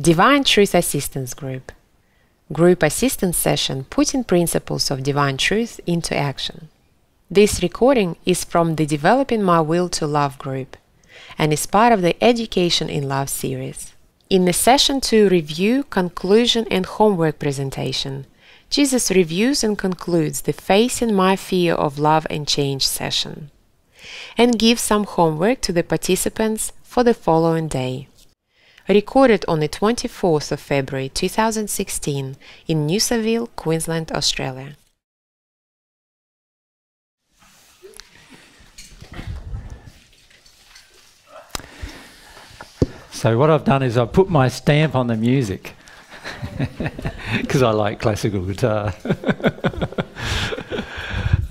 Divine Truth Assistance Group. Group assistance session putting principles of divine truth into action. This recording is from the Developing My Will to Love group and is part of the Education in Love series. In the session 2 review, conclusion, and homework presentation, Jesus reviews and concludes the Facing My Fear of Love and Change session and gives some homework to the participants for the following day. Recorded on the 24th of February 2016 in New Noosaville, Queensland, Australia. So what I've done is I've put my stamp on the music because I like classical guitar.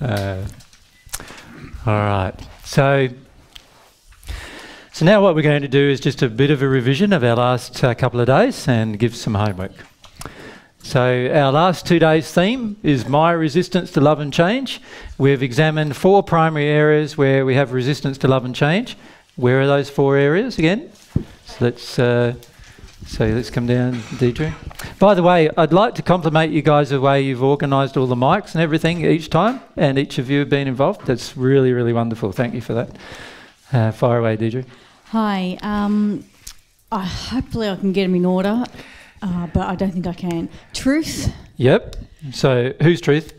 uh, all right. So, so now what we're going to do is just a bit of a revision of our last uh, couple of days and give some homework. So our last two days' theme is my resistance to love and change. We've examined four primary areas where we have resistance to love and change. Where are those four areas again? So let's uh, so let's come down, Deidre. By the way, I'd like to compliment you guys the way you've organised all the mics and everything each time, and each of you have been involved. That's really, really wonderful. Thank you for that. Uh, fire away, Deidre. Hi. Um, I, hopefully, I can get them in order, uh, but I don't think I can. Truth. Yep. So, whose truth?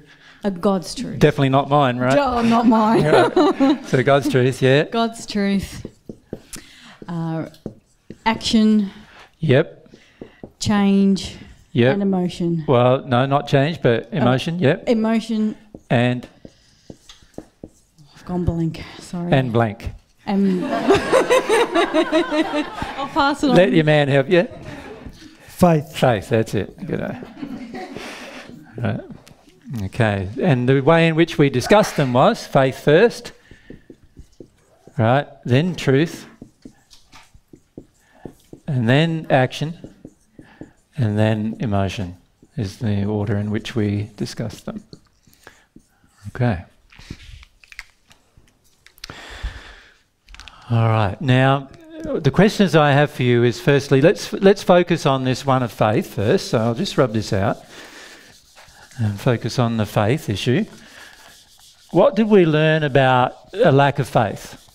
A God's truth. Definitely not mine, right? Oh, not mine. right. So, God's truth, yeah. God's truth. Uh, action. Yep. Change. Yep. And emotion. Well, no, not change, but emotion. yep. Emotion. And. I've gone blank. Sorry. And blank. And I'll pass it on. Let your man help you. Faith. Faith. That's it. Good. Eh? Right. Okay. And the way in which we discussed them was faith first. Right. Then truth and then action, and then emotion is the order in which we discussed them. Okay. All right. Now, the questions I have for you is firstly, let's let's focus on this one of faith first. So I'll just rub this out and focus on the faith issue. What did we learn about a lack of faith?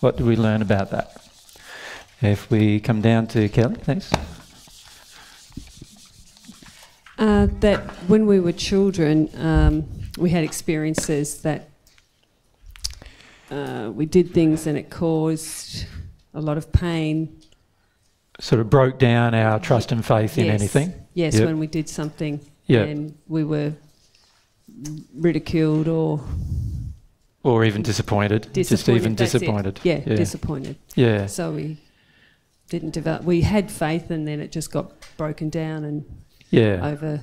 What did we learn about that? If we come down to Kelly, thanks. Uh, that when we were children, um, we had experiences that uh, we did things and it caused a lot of pain. Sort of broke down our trust and faith yes. in anything. Yes, yep. when we did something yep. and we were ridiculed or or even disappointed. disappointed just even disappointed. Yeah, yeah, disappointed. Yeah. So we didn't develop. We had faith, and then it just got broken down and yeah over.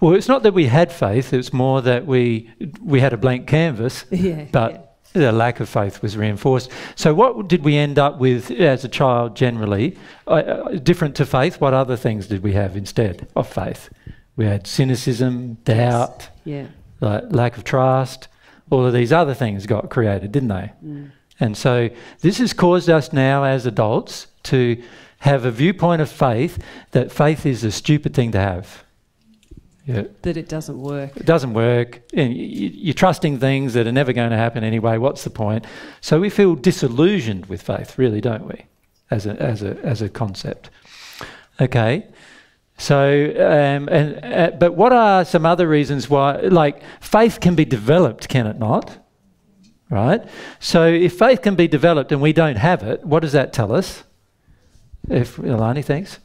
Well, it's not that we had faith; it's more that we we had a blank canvas. Yeah. But yeah. The lack of faith was reinforced. So, what did we end up with as a child generally? Uh, uh, different to faith, what other things did we have instead of faith? We had cynicism, doubt, yes. yeah. like lack of trust. All of these other things got created, didn't they? Mm. And so, this has caused us now as adults to have a viewpoint of faith that faith is a stupid thing to have. Yeah. That it doesn't work. It doesn't work. And you're trusting things that are never going to happen anyway. What's the point? So we feel disillusioned with faith, really, don't we? As a, as a, as a concept. Okay. So, um, and, uh, but what are some other reasons why, like, faith can be developed, can it not? Right? So, if faith can be developed and we don't have it, what does that tell us? If Alani, thanks.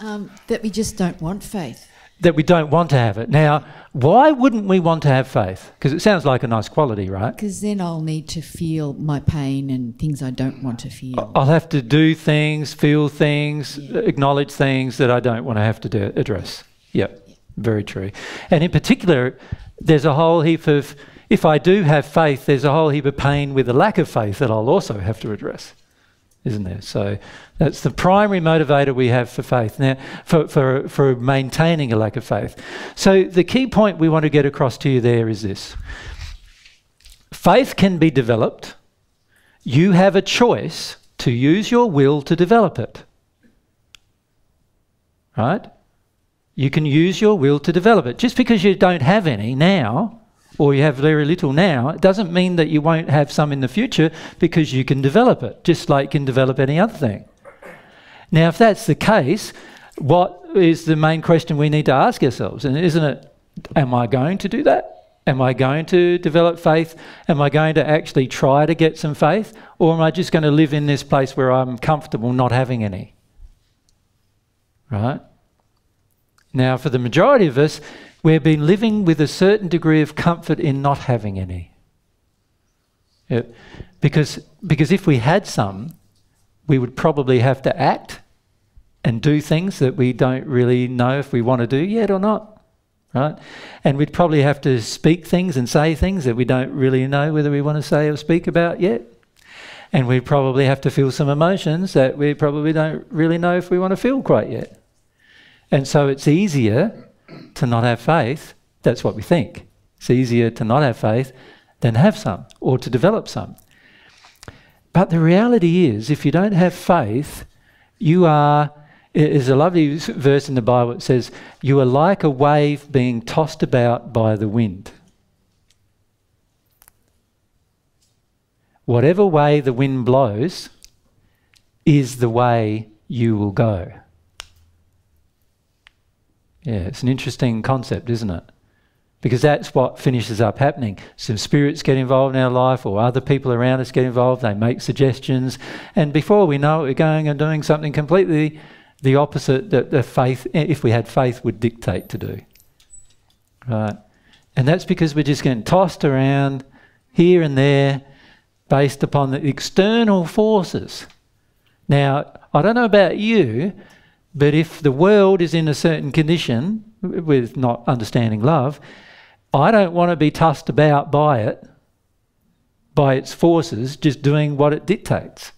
Um, that we just don't want faith. That we don't want to have it. Now, why wouldn't we want to have faith? Because it sounds like a nice quality, right? Because then I'll need to feel my pain and things I don't want to feel. I'll have to do things, feel things, yeah. acknowledge things that I don't want to have to do, address. Yep, yeah. very true. And in particular, there's a whole heap of, if I do have faith, there's a whole heap of pain with a lack of faith that I'll also have to address isn't there? So that's the primary motivator we have for faith now, for, for, for maintaining a lack of faith. So the key point we want to get across to you there is this faith can be developed. You have a choice to use your will to develop it. Right? You can use your will to develop it. Just because you don't have any now, or you have very little now, it doesn't mean that you won't have some in the future because you can develop it, just like you can develop any other thing. Now, if that's the case, what is the main question we need to ask ourselves? And isn't it, am I going to do that? Am I going to develop faith? Am I going to actually try to get some faith? Or am I just going to live in this place where I'm comfortable not having any? Right? Now, for the majority of us, we've been living with a certain degree of comfort in not having any. Yeah. Because, because if we had some, we would probably have to act and do things that we don't really know if we want to do yet or not. Right? And we'd probably have to speak things and say things that we don't really know whether we want to say or speak about yet. And we'd probably have to feel some emotions that we probably don't really know if we want to feel quite yet. And so it's easier to not have faith. That's what we think. It's easier to not have faith than have some or to develop some. But the reality is, if you don't have faith, you are. There's a lovely verse in the Bible that says, You are like a wave being tossed about by the wind. Whatever way the wind blows is the way you will go. Yeah, it's an interesting concept, isn't it? Because that's what finishes up happening. Some spirits get involved in our life, or other people around us get involved, they make suggestions, and before we know it, we're going and doing something completely the opposite that the faith, eh, if we had faith, would dictate to do. Right? And that's because we're just getting tossed around here and there based upon the external forces. Now, I don't know about you, but if the world is in a certain condition with not understanding love, I don't want to be tossed about by it, by its forces, just doing what it dictates.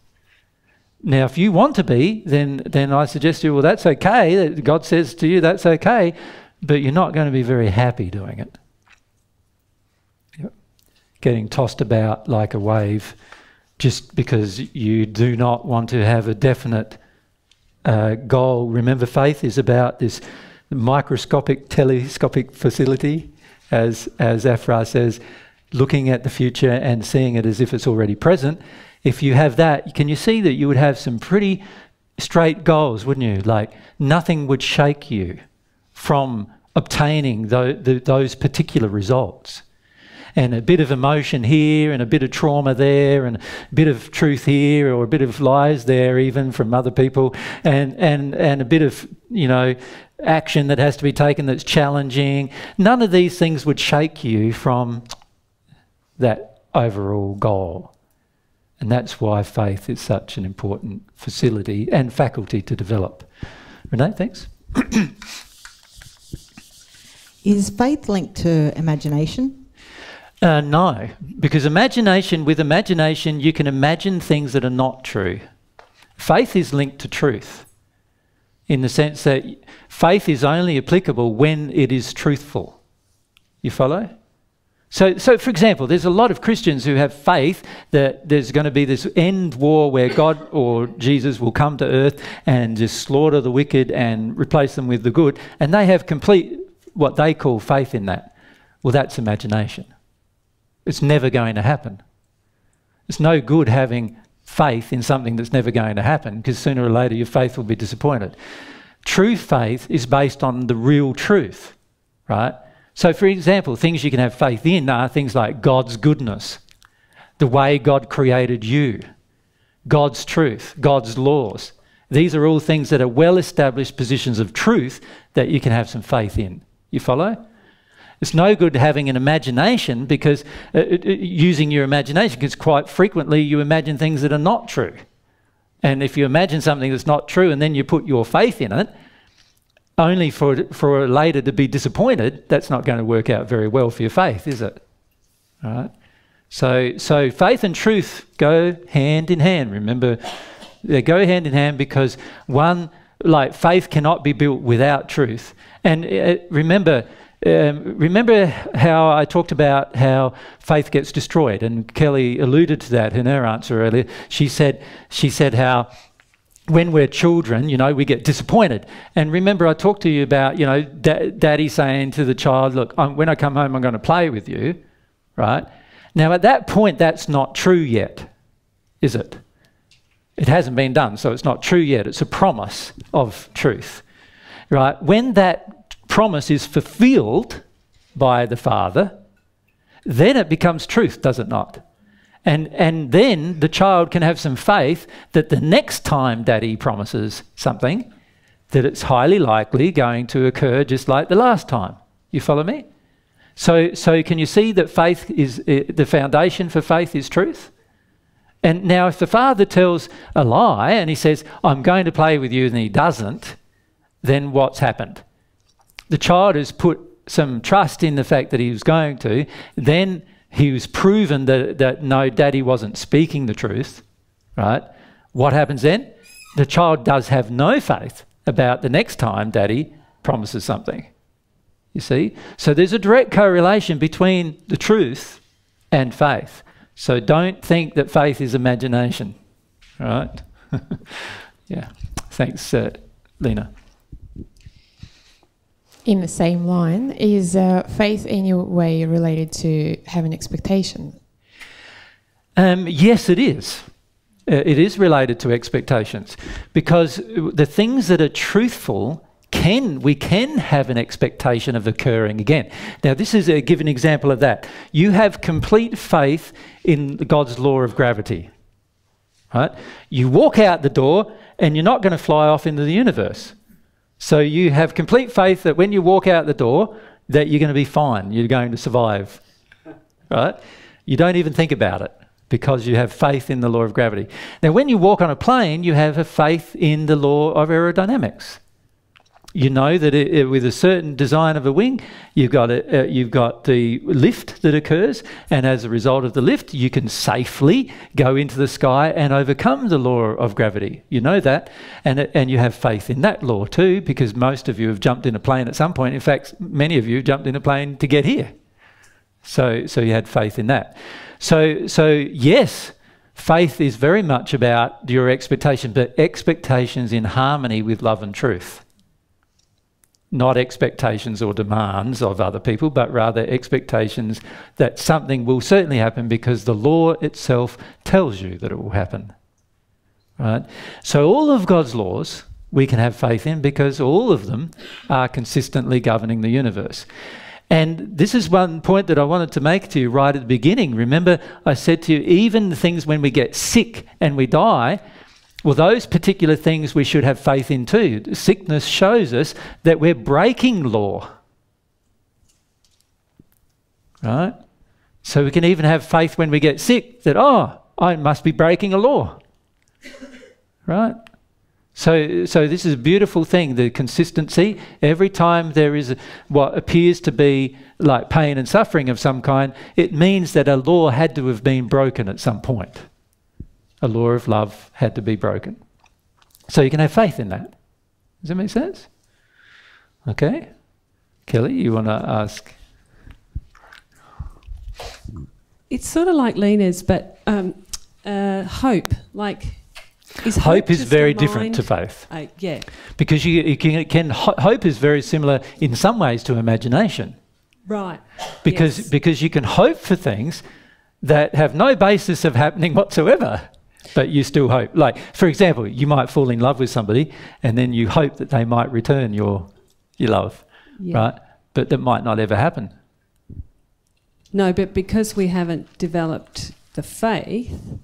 Now, if you want to be, then, then I suggest to you, well, that's okay. God says to you, that's okay, but you're not going to be very happy doing it. Yep. Getting tossed about like a wave just because you do not want to have a definite uh, goal. Remember, faith is about this microscopic, telescopic facility, as, as Afra says, looking at the future and seeing it as if it's already present. If you have that, can you see that you would have some pretty straight goals, wouldn't you? Like nothing would shake you from obtaining those particular results and a bit of emotion here and a bit of trauma there and a bit of truth here or a bit of lies there even from other people. And and and a bit of you know action that has to be taken that's challenging. None of these things would shake you from that overall goal. And that's why faith is such an important facility and faculty to develop. Renee thanks. Is faith linked to imagination uh, no, because imagination, with imagination, you can imagine things that are not true. Faith is linked to truth in the sense that faith is only applicable when it is truthful. You follow? So, so, for example, there's a lot of Christians who have faith that there's going to be this end war where God or Jesus will come to earth and just slaughter the wicked and replace them with the good, and they have complete what they call faith in that. Well, that's imagination. It's never going to happen. It's no good having faith in something that's never going to happen because sooner or later your faith will be disappointed. True faith is based on the real truth, right? So, for example, things you can have faith in are things like God's goodness, the way God created you, God's truth, God's laws. These are all things that are well established positions of truth that you can have some faith in. You follow? It's no good having an imagination because uh, uh, uh, using your imagination, because quite frequently you imagine things that are not true. And if you imagine something that's not true and then you put your faith in it, only for, for later to be disappointed, that's not going to work out very well for your faith, is it? All right? So, so faith and truth go hand in hand. Remember, they go hand in hand because one, like faith cannot be built without truth. And uh, remember, um, remember how I talked about how faith gets destroyed, and Kelly alluded to that in her answer earlier. She said, she said how when we're children, you know, we get disappointed. And remember, I talked to you about, you know, da- daddy saying to the child, Look, I'm, when I come home, I'm going to play with you, right? Now, at that point, that's not true yet, is it? It hasn't been done, so it's not true yet. It's a promise of truth, right? When that promise is fulfilled by the Father, then it becomes truth, does it not? And, and then the child can have some faith that the next time daddy promises something, that it's highly likely going to occur just like the last time. You follow me? So, so can you see that faith is uh, the foundation for faith is truth? And now, if the father tells a lie and he says, I'm going to play with you, and he doesn't, then what's happened? The child has put some trust in the fact that he was going to, then he was proven that, that no, daddy wasn't speaking the truth, right? What happens then? The child does have no faith about the next time daddy promises something. You see? So there's a direct correlation between the truth and faith. So don't think that faith is imagination, right? yeah. Thanks, uh, Lena in the same line, is uh, faith in any way related to having expectation? Um, yes, it is. Uh, it is related to expectations because the things that are truthful can we can have an expectation of occurring again. Now, this is a given example of that. You have complete faith in God's law of gravity. Right? You walk out the door and you're not going to fly off into the universe. So you have complete faith that when you walk out the door, that you're going to be fine, you're going to survive. Right? You don't even think about it because you have faith in the law of gravity. Now, when you walk on a plane, you have a faith in the law of aerodynamics you know that it, it, with a certain design of a wing, you've got a, uh, you've got the lift that occurs, and as a result of the lift, you can safely go into the sky and overcome the law of gravity. You know that, and and you have faith in that law too, because most of you have jumped in a plane at some point. In fact, many of you jumped in a plane to get here. So so you had faith in that. So so yes. Faith is very much about your expectation, but expectations in harmony with love and truth not expectations or demands of other people, but rather expectations that something will certainly happen because the law itself tells you that it will happen. Right? So, all of God's laws we can have faith in because all of them are consistently governing the universe. And this is one point that I wanted to make to you right at the beginning. Remember, I said to you, even the things when we get sick and we die, well, those particular things we should have faith in too. Sickness shows us that we're breaking law. Right? So we can even have faith when we get sick that, oh, I must be breaking a law. Right? So, so this is a beautiful thing, the consistency. Every time there is what appears to be like pain and suffering of some kind, it means that a law had to have been broken at some point a law of love had to be broken. So you can have faith in that. Does that make sense? Okay. Kelly, you want to ask? It's sort of like Lena's, but um, uh, hope. Like, is hope, hope is very different to faith. Uh, yeah. Because you, you can, can, hope is very similar in some ways to imagination. Right. Because yes. because you can hope for things that have no basis of happening whatsoever but you still hope. Like, for example, you might fall in love with somebody and then you hope that they might return your, your love, yeah. right? But that might not ever happen. No, but because we haven't developed the faith,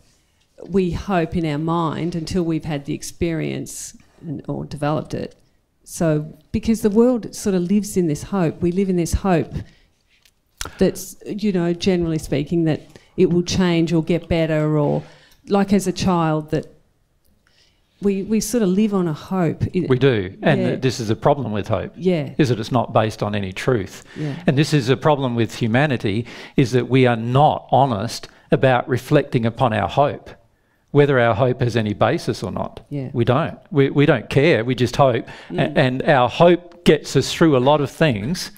we hope in our mind until we've had the experience and, or developed it. So, because the world sort of lives in this hope, we live in this hope that's, you know, generally speaking, that it will change or get better or like as a child that we, we sort of live on a hope. We do. And yeah. this is a problem with hope. Yeah. Is that it's not based on any truth. Yeah. And this is a problem with humanity is that we are not honest about reflecting upon our hope. Whether our hope has any basis or not. Yeah. We don't. We, we don't care. We just hope. Mm. And, and our hope gets us through a lot of things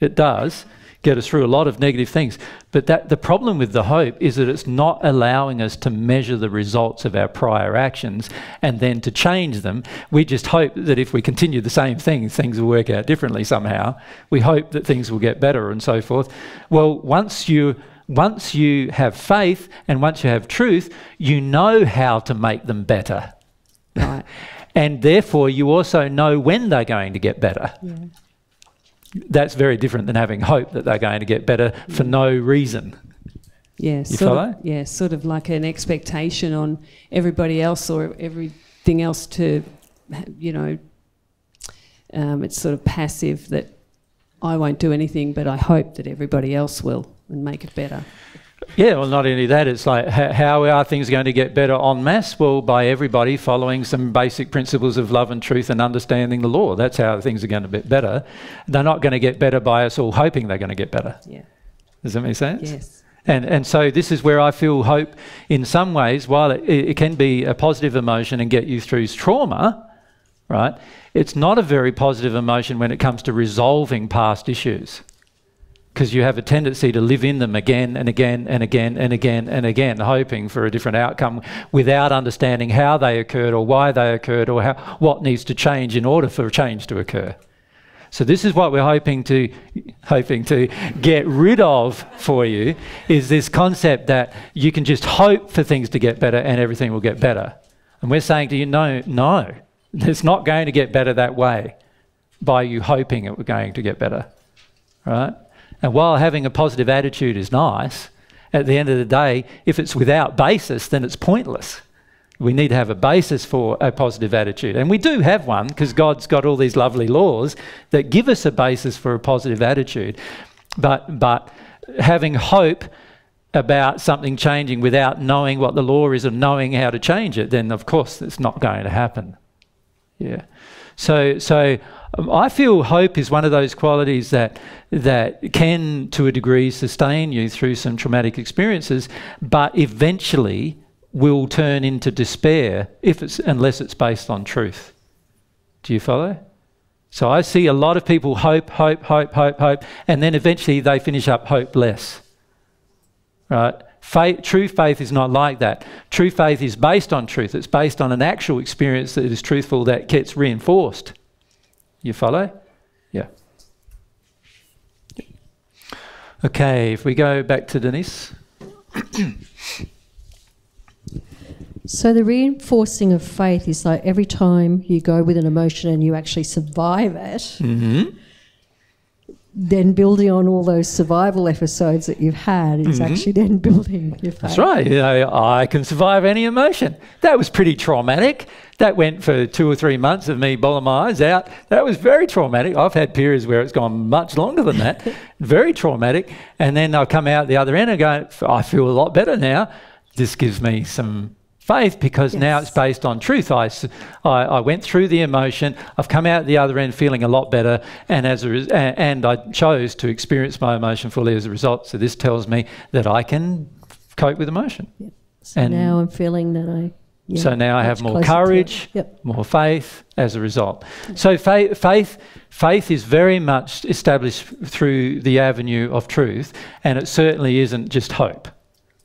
It does get us through a lot of negative things. But that the problem with the hope is that it's not allowing us to measure the results of our prior actions and then to change them. We just hope that if we continue the same thing, things will work out differently somehow. We hope that things will get better and so forth. Well, once you once you have faith and once you have truth, you know how to make them better. Right. and therefore you also know when they're going to get better. Yeah. That's very different than having hope that they're going to get better for no reason. Yeah, You sort follow? Of, yeah, sort of like an expectation on everybody else or everything else to, you know, um, it's sort of passive that I won't do anything, but I hope that everybody else will and make it better. Yeah, well, not only that, it's like how are things going to get better en masse? Well, by everybody following some basic principles of love and truth and understanding the law. That's how things are going to get better. They're not going to get better by us all hoping they're going to get better. Yeah. Does that make sense? Yes. And, and so this is where I feel hope in some ways, while it, it can be a positive emotion and get you through trauma, right? It's not a very positive emotion when it comes to resolving past issues. Because you have a tendency to live in them again and again and again and again and again, hoping for a different outcome without understanding how they occurred or why they occurred or how, what needs to change in order for change to occur. So this is what we're hoping to hoping to get rid of for you is this concept that you can just hope for things to get better and everything will get better. And we're saying to you, no, no, it's not going to get better that way by you hoping it was going to get better. Right? And while having a positive attitude is nice, at the end of the day, if it's without basis, then it's pointless. We need to have a basis for a positive attitude. And we do have one because God's got all these lovely laws that give us a basis for a positive attitude. But, but having hope about something changing without knowing what the law is and knowing how to change it, then of course it's not going to happen. Yeah. So, so I feel hope is one of those qualities that that can, to a degree, sustain you through some traumatic experiences, but eventually will turn into despair if it's unless it's based on truth. Do you follow? So I see a lot of people hope, hope, hope, hope, hope, and then eventually they finish up hopeless. Right? Faith, true faith is not like that. True faith is based on truth. It's based on an actual experience that is truthful that gets reinforced. You follow? Yeah. Okay, if we go back to Denise. So the reinforcing of faith is like every time you go with an emotion and you actually survive it, Mm-hmm. then building on all those survival episodes that you've had is Mhm. actually then building your faith. That's right. You know, I can survive any emotion. That was pretty traumatic. That went for two or three months of me bawling my eyes out. That was very traumatic. I've had periods where it's gone much longer than that. very traumatic. And then I'll come out the other end and go, I feel a lot better now. This gives me some faith because now it's based on truth. I I went through the emotion. I've come out the other end feeling a lot better, and as a and I chose to experience my emotion fully as a result. So this tells me that I can cope with emotion. So And- now I'm feeling that I. yeah, so now I have more closer to it. courage, Yep. more faith as a result. Mm. So faith, faith, faith is very much established through the avenue of truth, and it certainly isn't just hope.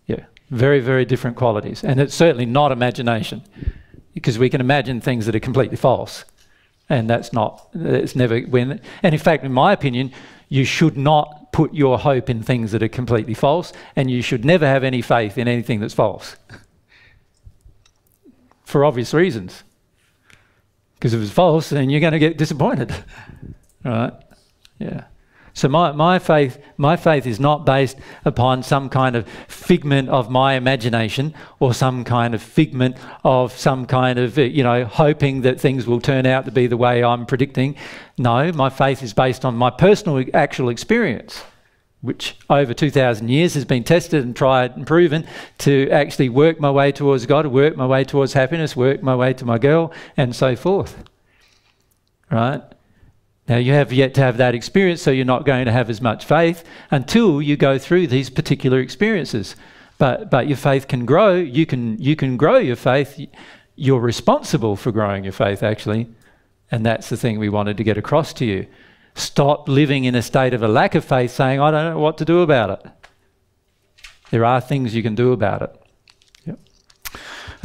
Yeah, very, very different qualities, and it's certainly not imagination, because we can imagine things that are completely false, and that's not. It's never when. And in fact, in my opinion, you should not put your hope in things that are completely false, and you should never have any faith in anything that's false for obvious reasons. Because if it's false, then you're going to get disappointed. right? Yeah. So my, my faith my faith is not based upon some kind of figment of my imagination or some kind of figment of some kind of uh, you know hoping that things will turn out to be the way I'm predicting. No, my faith is based on my personal actual experience which over 2,000 years has been tested and tried and proven to actually work my way towards God, work my way towards happiness, work my way to my girl, and so forth. Right? Now, you have yet to have that experience, so you're not going to have as much faith until you go through these particular experiences. But, but your faith can grow. You can, you can grow your faith. You're responsible for growing your faith, actually. And that's the thing we wanted to get across to you. Stop living in a state of a lack of faith, saying, I don't know what to do about it. There are things you can do about it. Yep.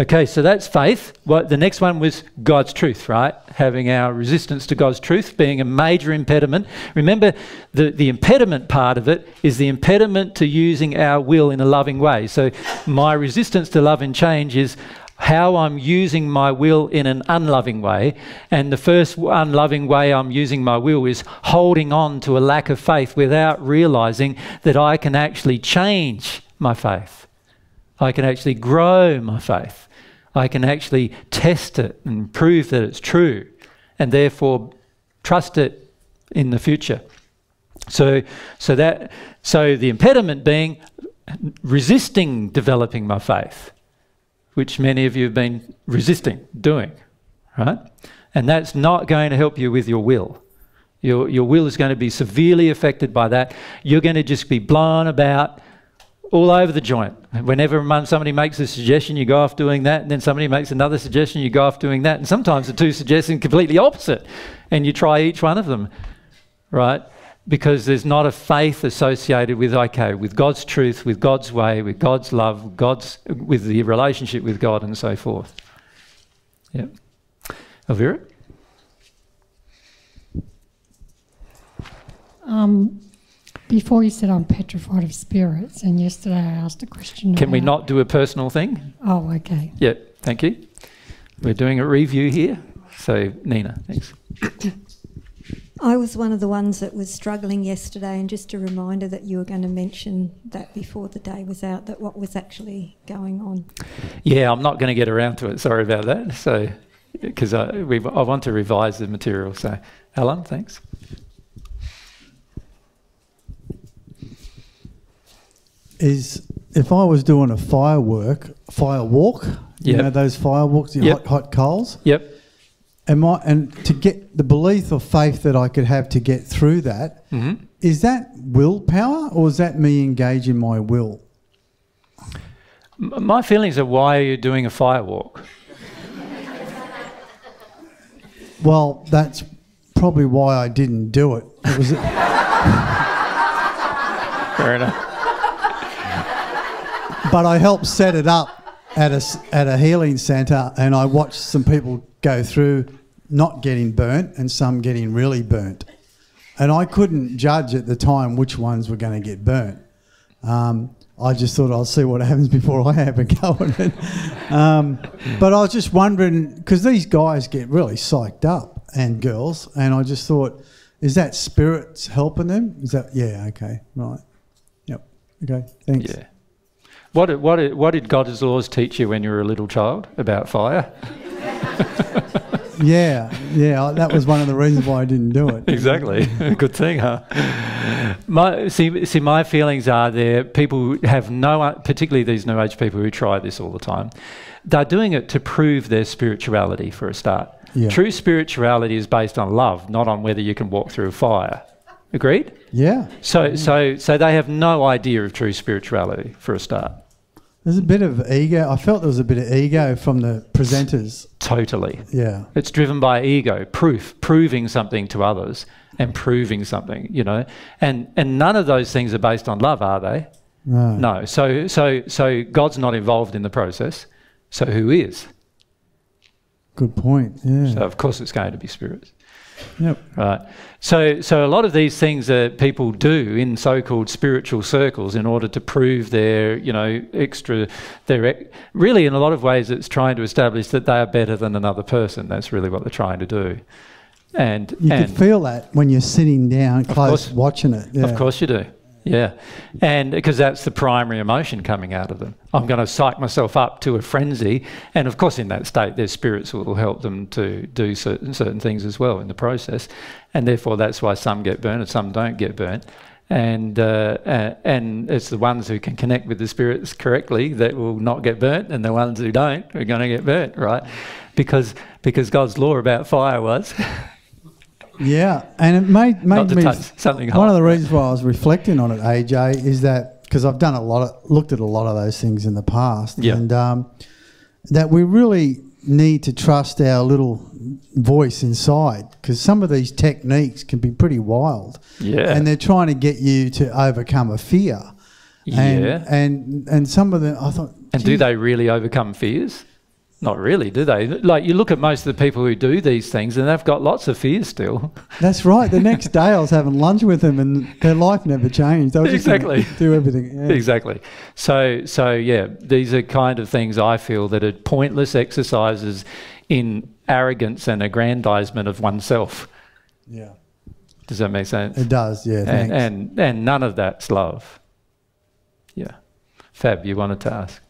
Okay, so that's faith. What the next one was God's truth, right? Having our resistance to God's truth being a major impediment. Remember, the, the impediment part of it is the impediment to using our will in a loving way. So my resistance to love and change is how I'm using my will in an unloving way. And the first unloving way I'm using my will is holding on to a lack of faith without realizing that I can actually change my faith. I can actually grow my faith. I can actually test it and prove that it's true and therefore trust it in the future. So, so that, so the impediment being resisting developing my faith which many of you have been resisting doing, right? And that's not going to help you with your will. Your, your will is going to be severely affected by that. You're going to just be blown about all over the joint. Whenever somebody makes a suggestion, you go off doing that, and then somebody makes another suggestion, you go off doing that. And sometimes the two suggestions completely opposite, and you try each one of them, right? Because there's not a faith associated with okay with God's truth, with God's way, with God's love, God's with the relationship with God, and so forth. Yeah, Elvira. Um, before you said I'm petrified of spirits, and yesterday I asked a question. Can we not do a personal thing? Oh, okay. Yeah, thank you. We're doing a review here. So, Nina, thanks. I was one of the ones that was struggling yesterday, and just a reminder that you were going to mention that before the day was out, that what was actually going on. Yeah, I'm not going to get around to it. Sorry about that. So, because I, I want to revise the material. So, Alan, thanks. Is if I was doing a firework, fire walk, you Yep. know those fireworks, the Yep. hot, hot coals. Yep. Am I and to get the belief or faith that I could have to get through that, is Mhm. that willpower or is that me engaging my will? M- My feelings are why are you doing a firewalk? Well, that's probably why I didn't do it. It was Fair enough. but I helped set it up at a at a healing centre, and I watched some people go through not getting burnt and some getting really burnt, and I couldn't judge at the time which ones were going to get burnt. Um, I just thought I'll see what happens before I have a go at it. Um, but I was just wondering because these guys get really psyched up and girls, and I just thought, is that spirits helping them? Is that yeah? Okay, right. Yep. Okay. Thanks. Yeah. What did, what, did, what did God's laws teach you when you were a little child about fire? Yeah, yeah, that was one of the reasons why I didn't do it. exactly. Good thing, huh? My, see, see, my feelings are there. People have no, particularly these New Age people who try this all the time. They're doing it to prove their spirituality for a start. Yeah. True spirituality is based on love, not on whether you can walk through fire. Agreed? Yeah, So, so, so they have no idea of true spirituality for a start. There's a bit of ego. I felt there was a bit of ego from the presenters. Totally. Yeah, It's driven by ego, proof, proving something to others and proving something, you know. And and none of those things are based on love, are they? no, No. So so so God's not involved in the process. So who is? good point. Yeah, So of course it's going to be spirits. Yep. Right. So so a lot of these things that people do in so-called spiritual circles in order to prove their, you know, extra their really in a lot of ways it's trying to establish that they are better than another person. That's really what they're trying to do. And You and could feel that when you're sitting down close course. watching it. Yeah. Of course you do. Yeah. And because that's the primary emotion coming out of them. I'm going to psych myself up to a frenzy. And of course, in that state, their spirits will help them to do certain, certain things as well in the process. And therefore, that's why some get burnt and some don't get burnt. And, uh, and it's the ones who can connect with the spirits correctly that will not get burnt, and the ones who don't are going to get burnt, right? Because, because God's law about fire was Yeah, and it made made me. touch something One of the reasons why I was reflecting on it, AJ, is that because I've done a lot of looked at a lot of those things in the past, Yeah. and um, that we really need to trust our little voice inside because some of these techniques can be pretty wild. Yeah. And they're trying to get you to overcome a fear. And, Yeah. And and some of them, I thought, And do they really overcome fears? Not really, do they? Like you look at most of the people who do these things, and they've got lots of fears still. that's right. The next day I was having lunch with them and their life never changed. They were just Exactly. do everything. Yeah. Exactly. So, so yeah, these are kind of things I feel that are pointless exercises in arrogance and aggrandizement of oneself. Yeah. Does that make sense? It does, yeah, thanks. And, and and none of that's love. Yeah. Fab, you wanted to ask.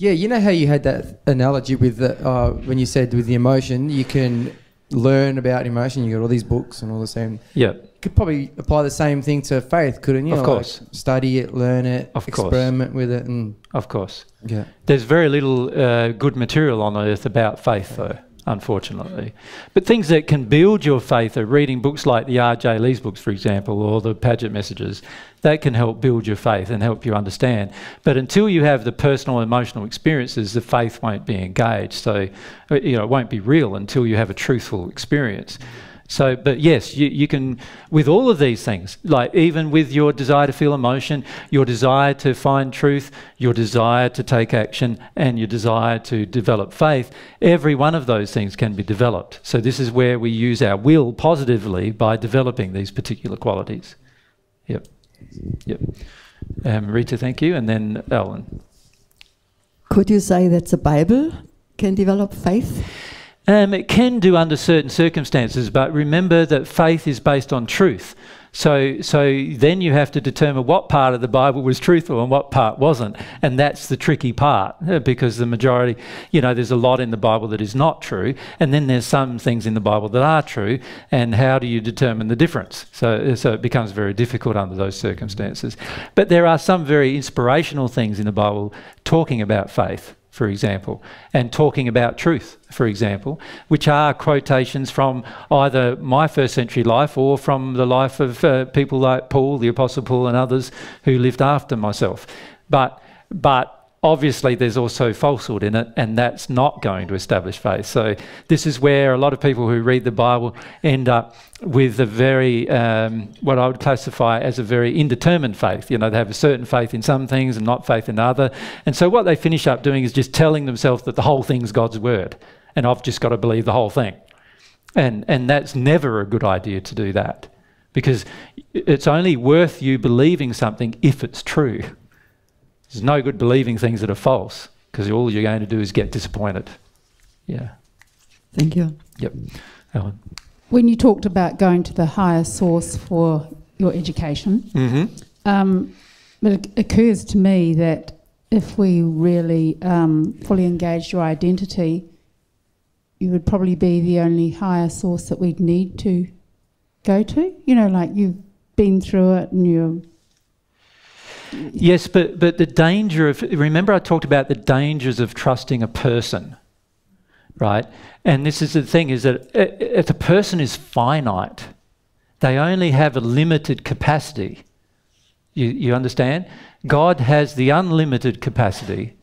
Yeah, you know how you had that analogy with the, uh, when you said with the emotion, you can learn about emotion. You got all these books and all the same. Yeah. You could probably apply the same thing to faith, couldn't you? Of Like, course. study it, learn it, Of course. experiment with it, and Of course. Yeah. There's very little uh, good material on earth about faith, though, unfortunately. But things that can build your faith are reading books like the R.J. Lees' books, for example, or the Padgett Messages. That can help build your faith and help you understand. But until you have the personal emotional experiences, the faith won't be engaged. So, uh, you know, it won't be real until you have a truthful experience. So, but yes, you, you can, with all of these things, like even with your desire to feel emotion, your desire to find truth, your desire to take action, and your desire to develop faith, every one of those things can be developed. So, this is where we use our will positively by developing these particular qualities. Yep. Yep. Um, Rita, thank you. And then Alan. Could you say that the Bible can develop faith? Um, it can do under certain circumstances, but remember that faith is based on truth. So, so then you have to determine what part of the Bible was truthful and what part wasn't, and that's the tricky part uh, because the majority, you know, there's a lot in the Bible that is not true, and then there's some things in the Bible that are true, and how do you determine the difference? So, so it becomes very difficult under those circumstances. But there are some very inspirational things in the Bible talking about faith for example, and talking about truth, for example, which are quotations from either my first century life or from the life of uh, people like Paul, the Apostle Paul, and others who lived after myself. But, but obviously, there's also falsehood in it, and that's not going to establish faith. So, this is where a lot of people who read the Bible end up with a very, um, what I would classify as a very indeterminate faith. You know, they have a certain faith in some things and not faith in other. And so, what they finish up doing is just telling themselves that the whole thing's God's word, and I've just got to believe the whole thing. And, and that's never a good idea to do that because it's only worth you believing something if it's true. There's no good believing things that are false because all you're going to do is get disappointed. Yeah. Thank you. Yep. Ellen. When you talked about going to the higher source for your education, Mhm. um, it occurs to me that if we really um, fully engaged your identity, you would probably be the only higher source that we'd need to go to. You know, like you've been through it and you're Yes, but, but the danger of, remember I talked about the dangers of trusting a person, right? And this is the thing is that if a person is finite, they only have a limited capacity. You, you understand? God has the unlimited capacity.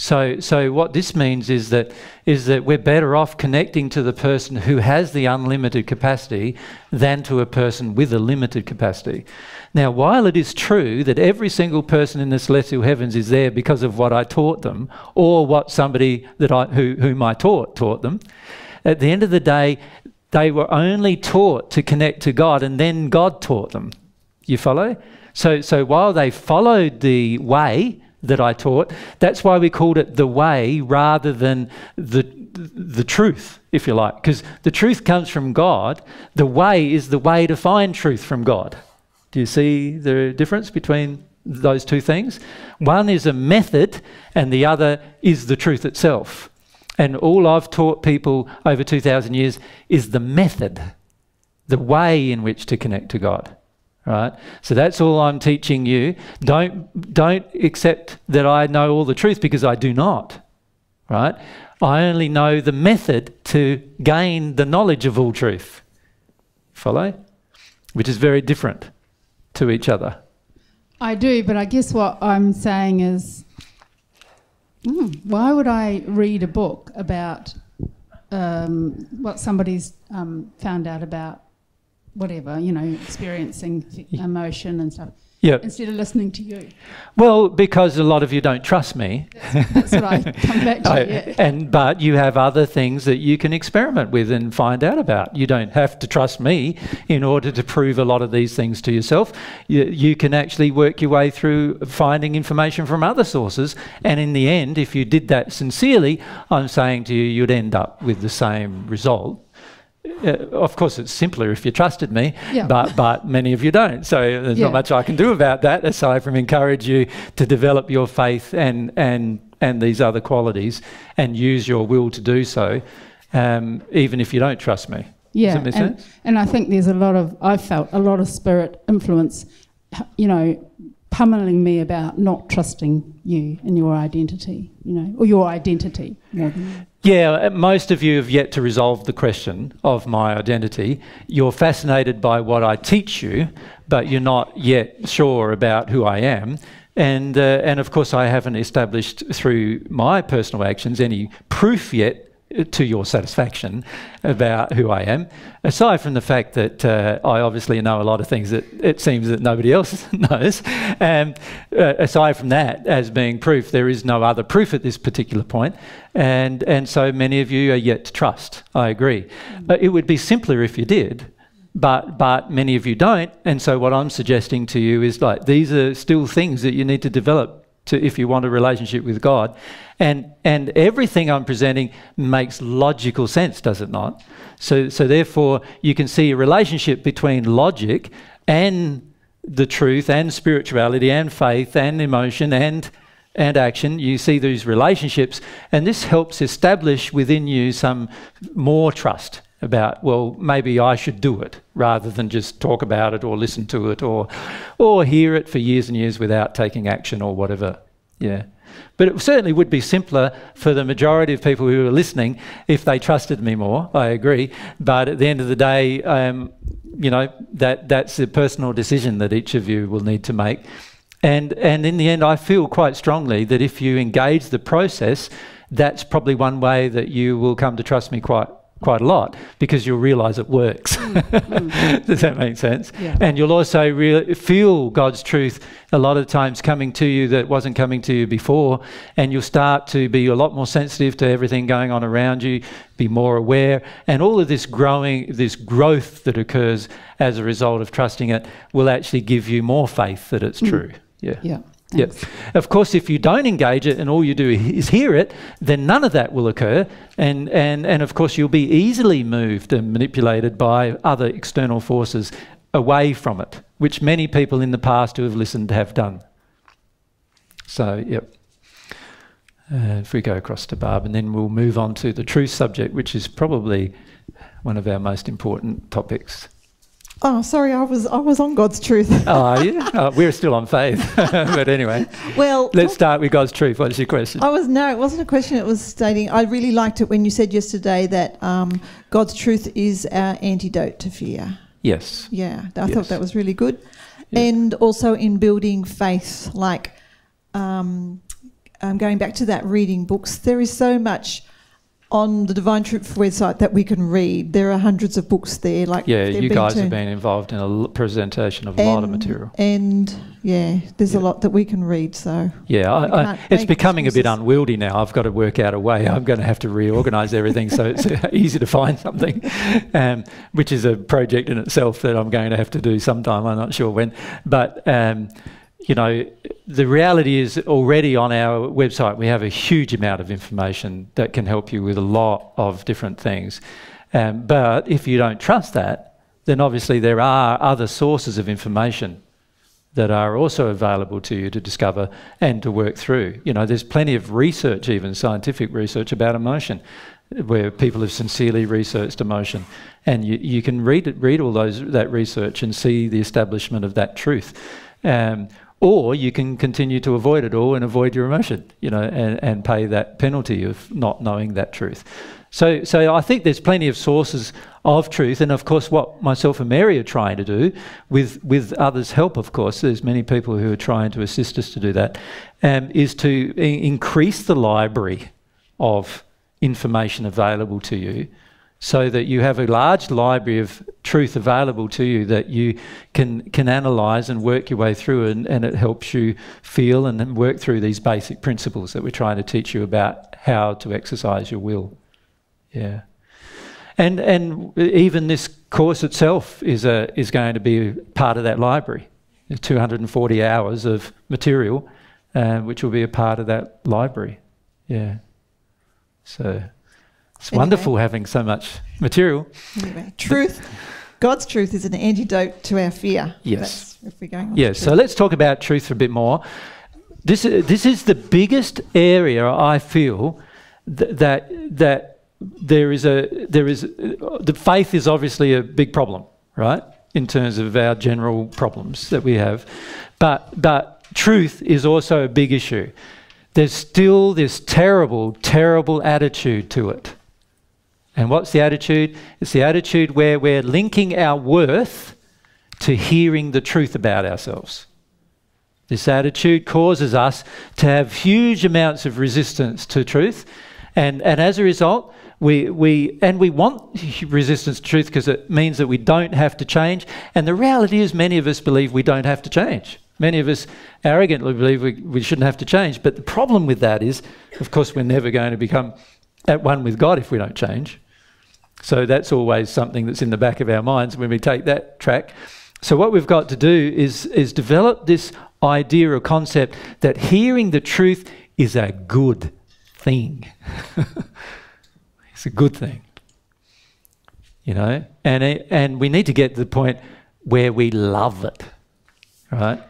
So, so what this means is that is that we're better off connecting to the person who has the unlimited capacity than to a person with a limited capacity. Now, while it is true that every single person in the celestial heavens is there because of what I taught them, or what somebody that I who, whom I taught taught them, at the end of the day, they were only taught to connect to God, and then God taught them. You follow? So, so while they followed the way that I taught, that's why we called it the way rather than the the truth, if you like, because the truth comes from God. The way is the way to find truth from God. Do you see the difference between those two things? One is a method, and the other is the truth itself. And all I've taught people over 2,000 years is the method, the way in which to connect to God. Right? So that's all I'm teaching you. Don't, don't accept that I know all the truth because I do not. Right? I only know the method to gain the knowledge of all truth. Follow? Which is very different to each other. I do, but I guess what I'm saying is Mm, why would I read a book about um, what somebody's um, found out about whatever, you know, experiencing emotion and stuff, Yep. instead of listening to you? Well, because a lot of you don't trust me. That's what I come back to. I- yeah. And but you have other things that you can experiment with and find out about. You don't have to trust me in order to prove a lot of these things to yourself. You, you can actually work your way through finding information from other sources. And in the end, if you did that sincerely, I'm saying to you, you'd end up with the same result. Uh, of course, it's simpler if you trusted me, Yeah. but but many of you don't. So there's Yeah. not much I can do about that aside from encourage you to develop your faith and and and these other qualities and use your will to do so, um, even if you don't trust me. Yeah, Does that make and, sense? and I think there's a lot of I felt a lot of spirit influence, you know, pummeling me about not trusting you and your identity, you know, or your identity more than Yeah, uh, most of you have yet to resolve the question of my identity. You're fascinated by what I teach you, but you're not yet sure about who I am. And, uh, and of course, I haven't established through my personal actions any proof yet to your satisfaction about who I am, aside from the fact that uh, I obviously know a lot of things that it seems that nobody else knows. And uh, aside from that, as being proof, there is no other proof at this particular point. And, and so many of you are yet to trust. I agree. Uh, it would be simpler if you did. But but many of you don't, and so what I'm suggesting to you is like these are still things that you need to develop to if you want a relationship with God, and and everything I'm presenting makes logical sense, does it not? So so therefore you can see a relationship between logic and the truth and spirituality and faith and emotion and and action. You see these relationships, and this helps establish within you some more trust about well maybe I should do it rather than just talk about it or listen to it or or hear it for years and years without taking action or whatever. Yeah. But it certainly would be simpler for the majority of people who are listening if they trusted me more. I agree. But at the end of the day, um, you know, that, that's a personal decision that each of you will need to make. And, and in the end, I feel quite strongly that if you engage the process, that's probably one way that you will come to trust me quite quite a lot because you'll realize it works. Does that make sense? Yeah. And you'll also feel God's truth a lot of times coming to you that wasn't coming to you before. And you'll start to be a lot more sensitive to everything going on around you, be more aware. And all of this growing, this growth that occurs as a result of trusting it will actually give you more faith that it's Mm. true. Yeah. Yeah. Yep. Of course, if you don't engage it and all you do is hear it, then none of that will occur. And, and, and of course, you'll be easily moved and manipulated by other external forces away from it, which many people in the past who have listened have done. So, yep. Uh, if we go across to Barb, and then we'll move on to the true subject, which is probably one of our most important topics. Oh, sorry, I was I was on God's truth. Oh, are you? Oh, we're still on faith. but anyway, Well, let's start with God's truth. What's your question? I was no, it wasn't a question. It was stating. I really liked it when you said yesterday that um, God's truth is our antidote to fear. Yes. Yeah, I Yes. thought that was really good, and also in building faith, like um, um, going back to that reading books. There is so much on the Divine Truth website that we can read. There are hundreds of books there. Like Yeah, you guys have been involved in a l- presentation of a lot of material. and yeah, there's a lot that we can read. So Yeah, I, I, it's becoming a bit unwieldy now. I've got to work out a way. I'm going to have to reorganise everything so it's easy to find something, um, which is a project in itself that I'm going to have to do sometime. I'm not sure when. But, um, you know, the reality is already on our website we have a huge amount of information that can help you with a lot of different things. Um, but if you don't trust that, then obviously there are other sources of information that are also available to you to discover and to work through. You know, there's plenty of research, even scientific research about emotion, where people have sincerely researched emotion, and you, you can read it, read all those that research and see the establishment of that truth. Um, or you can continue to avoid it all and avoid your emotion, you know, and, and pay that penalty of not knowing that truth. So, so I think there's plenty of sources of truth, and of course, what myself and Mary are trying to do, with with others' help, of course, there's many people who are trying to assist us to do that, um, is to increase the library of information available to you, so that you have a large library of truth available to you that you can can analyze and work your way through, and, and it helps you feel and work through these basic principles that we're trying to teach you about how to exercise your will. Yeah. And and even this course itself is a is going to be part of that library. 240 hours of material, uh, which will be a part of that library. Yeah. So it's Anyway. wonderful having so much material. Anyway, truth, God's truth is an antidote to our fear. Yes. That's if we're going on. Yes. So let's talk about truth for a bit more. This is, this is the biggest area I feel th- that that there is a there is uh, the faith is obviously a big problem, right? In terms of our general problems that we have, but but truth is also a big issue. There's still this terrible, terrible attitude to it. And what's the attitude? It's the attitude where we're linking our worth to hearing the truth about ourselves. This attitude causes us to have huge amounts of resistance to truth. And, and as a result, we, we, and we want resistance to truth because it means that we don't have to change. And the reality is, many of us believe we don't have to change. Many of us arrogantly believe we, we shouldn't have to change. But the problem with that is, of course, we're never going to become at one with God if we don't change. So that's always something that's in the back of our minds when we take that track. So what we've got to do is is develop this idea or concept that hearing the truth is a good thing. it's a good thing. You know, and and we need to get to the point where we love it, right?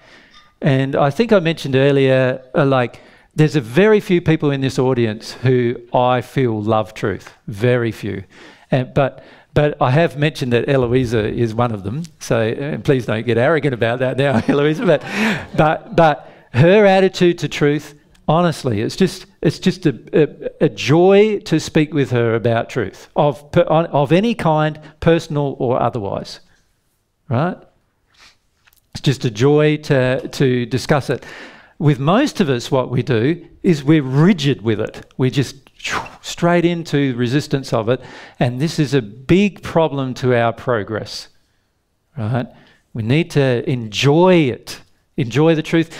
And I think I mentioned earlier, uh, like, there's a very few people in this audience who I feel love truth. Very few. And, but, but I have mentioned that Eloisa is one of them. So uh, please don't get arrogant about that now, Eloisa. But, but, but her attitude to truth, honestly, it's just, it's just a, a, a joy to speak with her about truth of, of any kind, personal or otherwise. Right? It's just a joy to, to discuss it. With most of us, what we do is we're rigid with it. We just straight into resistance of it. And this is a big problem to our progress. Right? We need to enjoy it. Enjoy the truth.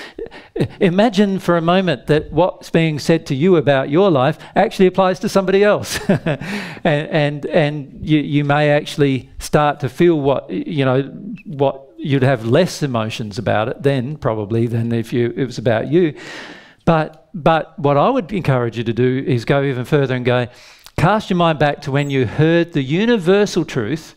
Imagine for a moment that what's being said to you about your life actually applies to somebody else. and and, and you, you may actually start to feel what, you know, what you'd have less emotions about it then probably than if you it was about you. But but what I would encourage you to do is go even further and go, cast your mind back to when you heard the universal truth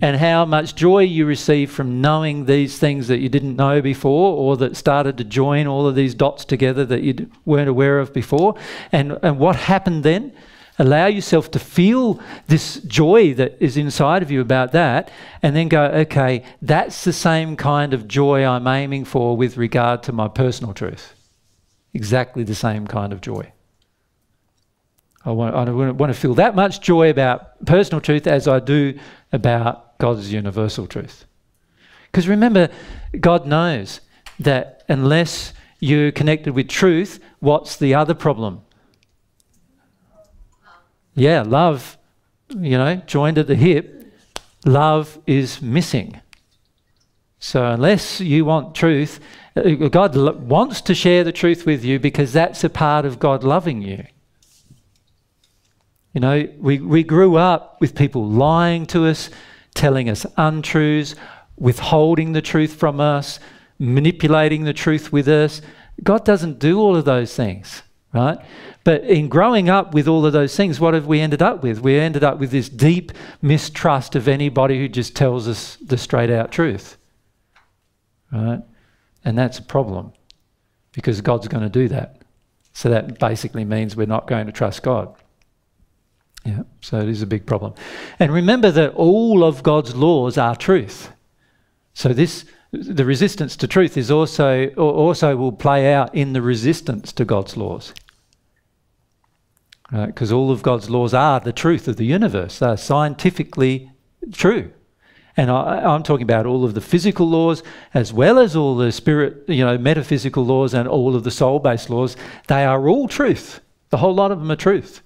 and how much joy you received from knowing these things that you didn't know before or that started to join all of these dots together that you weren't aware of before. And, and what happened then? Allow yourself to feel this joy that is inside of you about that, and then go, okay, that's the same kind of joy I'm aiming for with regard to my personal truth. Exactly the same kind of joy. I want, I want to feel that much joy about personal truth as I do about God's universal truth. Because remember, God knows that unless you're connected with truth, what's the other problem? Yeah, love, you know, joined at the hip, love is missing. So unless you want truth, uh, God wants to share the truth with you because that's a part of God loving you. You know, we, we grew up with people lying to us, telling us untruths, withholding the truth from us, manipulating the truth with us. God doesn't do all of those things, right? But in growing up with all of those things, what have we ended up with? We ended up with this deep mistrust of anybody who just tells us the straight out truth, right? And that's a problem because God's going to do that. So that basically means we're not going to trust God. Yeah, so it is a big problem. And remember that all of God's laws are truth. So this the resistance to truth is also also will play out in the resistance to God's laws. Because all of God's laws are the truth of the universe. They are scientifically true. And I, I'm talking about all of the physical laws as well as all the spirit, you know, metaphysical laws and all of the soul based laws. They are all truth. The whole lot of them are truth.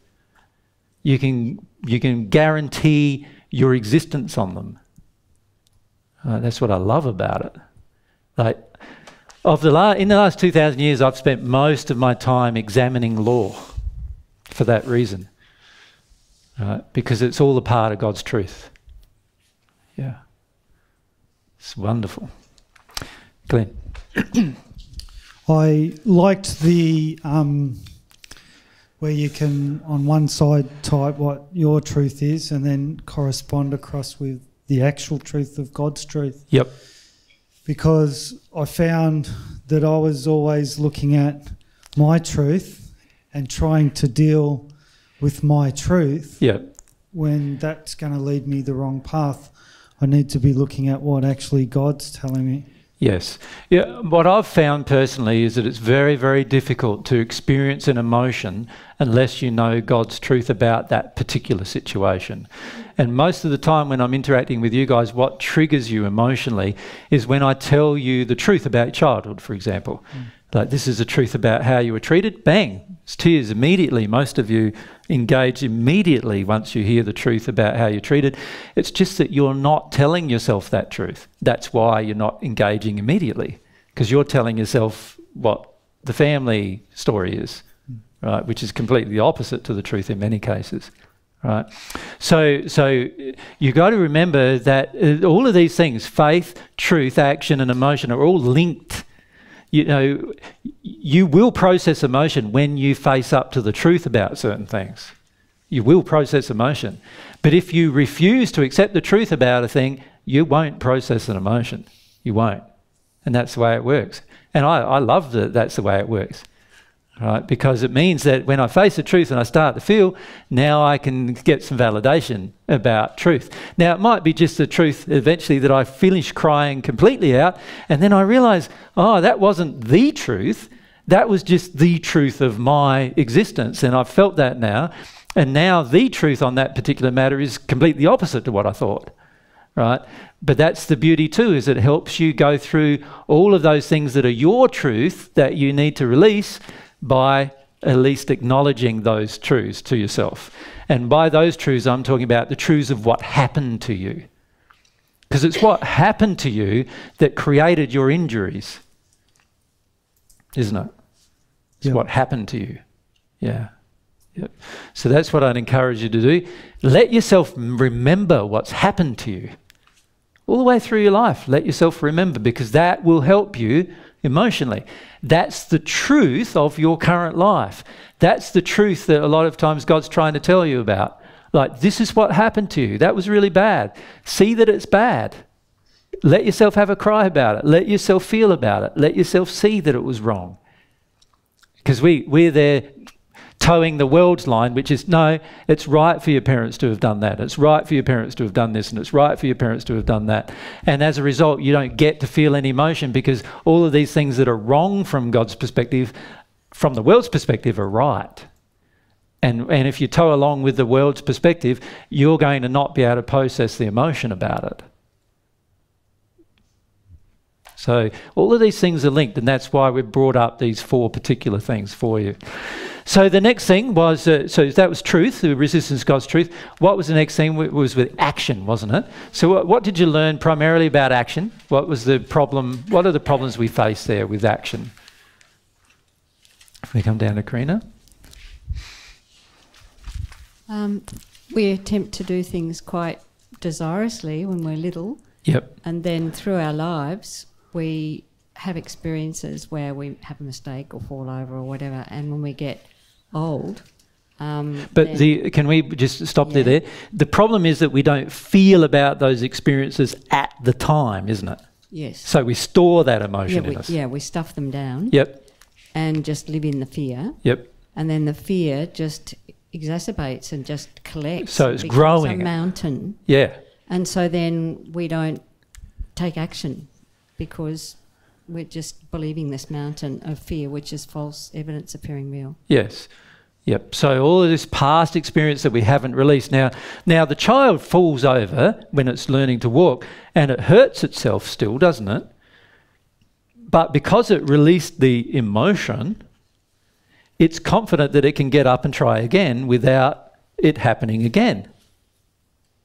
You can, you can guarantee your existence on them. Uh, that's what I love about it. Like, of the la- in the last 2,000 years, I've spent most of my time examining law for that reason. Uh, because it's all a part of God's truth. Yeah. It's wonderful. Glenn. I liked the um, where you can on one side type what your truth is and then correspond across with the actual truth of God's truth. Yep. Because I found that I was always looking at my truth and trying to deal with my truth. When that's going to lead me the wrong path, I need to be looking at what actually God's telling me. Yes. Yeah, what I've found personally is that it's very, very difficult to experience an emotion unless you know God's truth about that particular situation. And most of the time when I'm interacting with you guys, what triggers you emotionally is when I tell you the truth about childhood, for example. Mm. Like, this is the truth about how you were treated, bang, it's tears immediately. Most of you engage immediately once you hear the truth about how you're treated. It's just that you're not telling yourself that truth. That's why you're not engaging immediately, because you're telling yourself what the family story is, right? Which is completely opposite to the truth in many cases. Right, so so you got to remember that uh, all of these things, faith, truth, action, and emotion, are all linked you know, you will process emotion when you face up to the truth about certain things. You will process emotion. But if you refuse to accept the truth about a thing, you won't process an emotion. You won't. And that's the way it works. And I, I love that that's the way it works right? Because it means that when I face the truth and I start to feel, now I can get some validation about truth. Now, it might be just the truth eventually that I finish crying completely out, and then I realize, oh, that wasn't the truth. That was just the truth of my existence, and I've felt that now. And now the truth on that particular matter is completely opposite to what I thought right? But that's the beauty too, is it helps you go through all of those things that are your truth that you need to release by at least acknowledging those truths to yourself. And by those truths, I'm talking about the truths of what happened to you. Because it's what happened to you that created your injuries, isn't it? It's yep. what happened to you. Yeah. Yep. So that's what I'd encourage you to do. Let yourself remember what's happened to you all the way through your life. Let yourself remember because that will help you emotionally. That's the truth of your current life. That's the truth that a lot of times God's trying to tell you about. Like, this is what happened to you. That was really bad. See that it's bad. Let yourself have a cry about it. Let yourself feel about it. Let yourself see that it was wrong. Because we, we're there toeing the world's line, which is no, it's right for your parents to have done that. It's right for your parents to have done this, and it's right for your parents to have done that. And as a result, you don't get to feel any emotion because all of these things that are wrong from God's perspective, from the world's perspective, are right. And, and if you toe along with the world's perspective, you're going to not be able to process the emotion about it. So all of these things are linked, and that's why we've brought up these four particular things for you. So the next thing was, uh, so that was truth, the resistance to God's truth. What was the next thing? It was with action, wasn't it? So what, what did you learn primarily about action? What was the problem? What are the problems we face there with action? If we come down to Karina. Um, we attempt to do things quite desirously when we're little. Yep. And then through our lives, we have experiences where we have a mistake or fall over or whatever, and when we get old. Um, but the can we just stop yeah. there? There, the problem is that we don't feel about those experiences at the time, isn't it? Yes. So we store that emotion yeah, in we, us. Yeah, we stuff them down. Yep. And just live in the fear. Yep. And then the fear just exacerbates and just collects. So it's growing. a mountain. Yeah. And so then we don't take action because we're just believing this mountain of fear, which is false evidence appearing real. Yes. Yep. So all of this past experience that we haven't released now. Now the child falls over when it's learning to walk, and it hurts itself still, doesn't it? But because it released the emotion, it's confident that it can get up and try again without it happening again.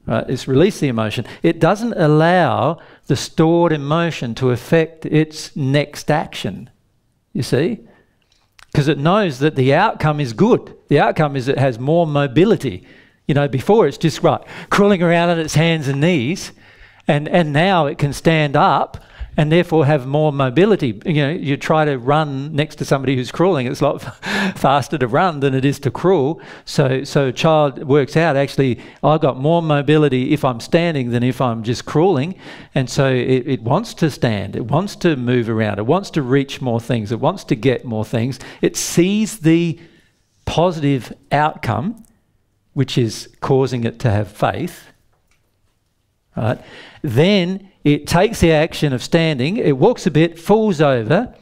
Right? It's release the emotion. It doesn't allow the stored emotion to affect its next action. You see? because it knows that the outcome is good. The outcome is it has more mobility. You know, before it's just right, crawling around on its hands and knees, and, and now it can stand up and therefore have more mobility. You know, you try to run next to somebody who's crawling, it's a lot faster to run than it is to crawl. So, so a child works out actually, I've got more mobility if I'm standing than if I'm just crawling. And so it, it wants to stand, it wants to move around, it wants to reach more things, it wants to get more things. It sees the positive outcome, which is causing it to have faith. Right? Then it takes the action of standing, it walks a bit, falls over,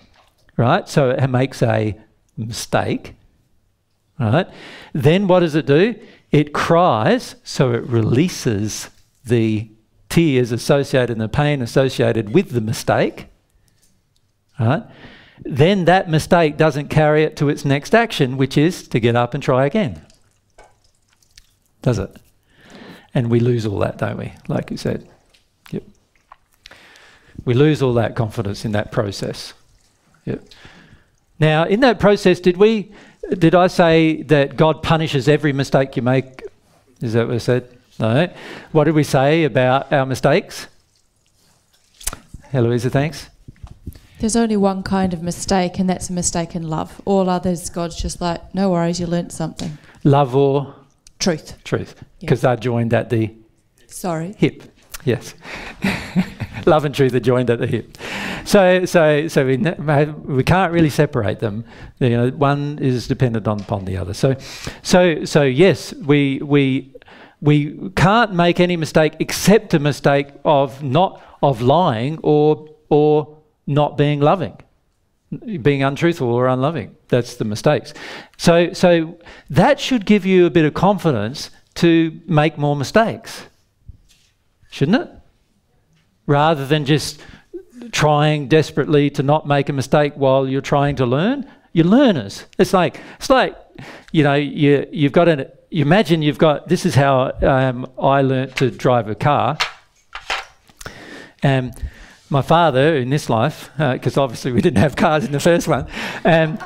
right? So it makes a mistake, right? Then what does it do? It cries, so it releases the tears associated and the pain associated with the mistake, right? Then that mistake doesn't carry it to its next action, which is to get up and try again. Does it? And we lose all that, don't we? Like you said. We lose all that confidence in that process. Yep. Now, in that process, did we? Did I say that God punishes every mistake you make? Is that what I said? No. What did we say about our mistakes? Eloisa, thanks. There's only one kind of mistake, and that's a mistake in love. All others, God's just like, no worries, you learnt something. Love or truth? Truth, because they're joined at the sorry hip. Yes. Love and truth are joined at the hip. So, so, so we, we can't really separate them. You know, one is dependent on, upon the other. So, so, so yes, we, we, we can't make any mistake except a mistake of not of lying or, or not being loving, being untruthful or unloving. That's the mistakes. So, so that should give you a bit of confidence to make more mistakes shouldn't it? Rather than just trying desperately to not make a mistake while you're trying to learn. You're learners. It's like it's like you know you you've got an you imagine you've got this is how um, I learnt to drive a car. And um, my father in this life, because uh, obviously we didn't have cars in the first one, um,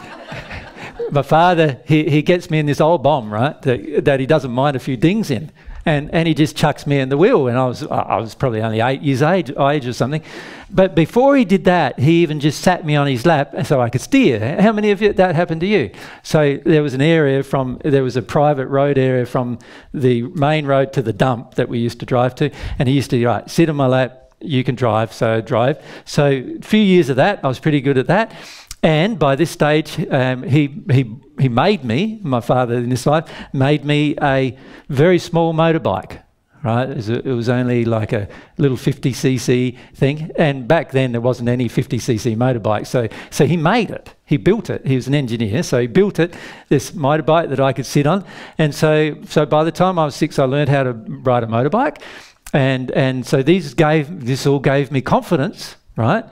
my father he, he gets me in this old bomb right that, that he doesn't mind a few dings in and, and he just chucks me in the wheel. And I was, I was probably only eight years age, age or something. But before he did that, he even just sat me on his lap so I could steer. How many of you that happened to you? So there was an area from, there was a private road area from the main road to the dump that we used to drive to. And he used to, right, sit on my lap, you can drive, so drive. So a few years of that, I was pretty good at that. And by this stage, um, he, he, he made me, my father in this life, made me a very small motorbike. Right, it was, it was only like a little 50cc thing, and back then there wasn't any 50cc motorbike. So, so he made it. He built it. He was an engineer, so he built it. This motorbike that I could sit on, and so so by the time I was six, I learned how to ride a motorbike, and and so these gave this all gave me confidence, right?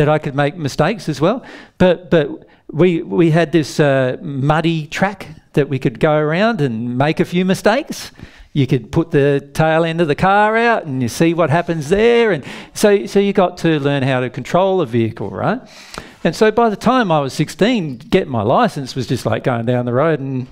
That I could make mistakes as well. But but we we had this uh, muddy track that we could go around and make a few mistakes. You could put the tail end of the car out and you see what happens there. And so so you got to learn how to control a vehicle, right? And so by the time I was 16, getting my license was just like going down the road and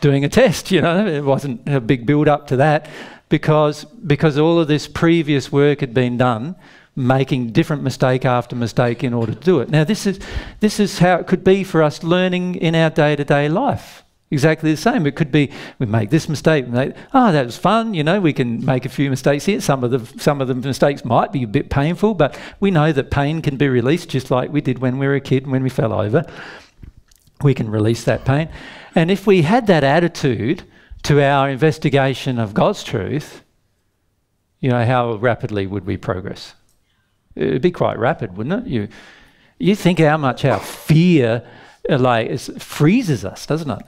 doing a test. You know, it wasn't a big build up to that because because all of this previous work had been done making different mistake after mistake in order to do it. Now, this is, this is how it could be for us learning in our day to day life. Exactly the same. It could be we make this mistake. Make, oh, that was fun. You know, we can make a few mistakes here. Some of the some of the mistakes might be a bit painful, but we know that pain can be released, just like we did when we were a kid when we fell over. We can release that pain, and if we had that attitude to our investigation of God's truth, you know, how rapidly would we progress? It'd be quite rapid, wouldn't it? You, you think how much our fear uh, like freezes us, doesn't it?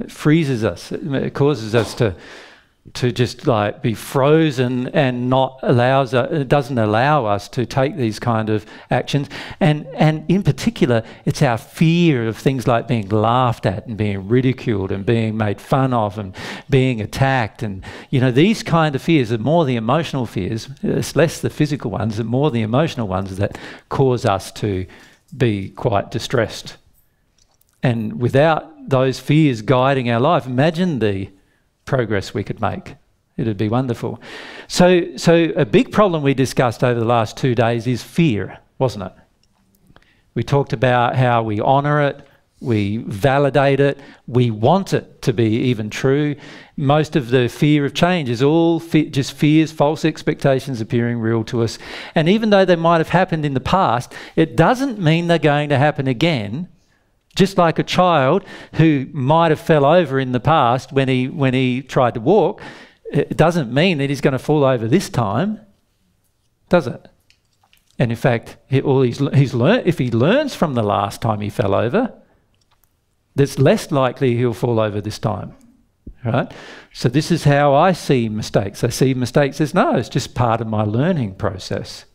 It freezes us. It, it causes us to to just like be frozen and not allows uh, it doesn't allow us to take these kind of actions. And and in particular it's our fear of things like being laughed at and being ridiculed and being made fun of and being attacked. And you know these kind of fears are more the emotional fears it's less the physical ones and more the emotional ones that cause us to be quite distressed. And without those fears guiding our life imagine the progress we could make. It'd be wonderful. So, so a big problem we discussed over the last two days is fear, wasn't it? We talked about how we honour it, we validate it, we want it to be even true. Most of the fear of change is all fe- just fears, false expectations appearing real to us. And even though they might have happened in the past, it doesn't mean they're going to happen again just like a child who might have fell over in the past when he, when he tried to walk, it doesn't mean that he's going to fall over this time, does it? And in fact, he, all he's, he's if he learns from the last time he fell over, it's less likely he'll fall over this time. Right? So this is how I see mistakes. I see mistakes as no, it's just part of my learning process.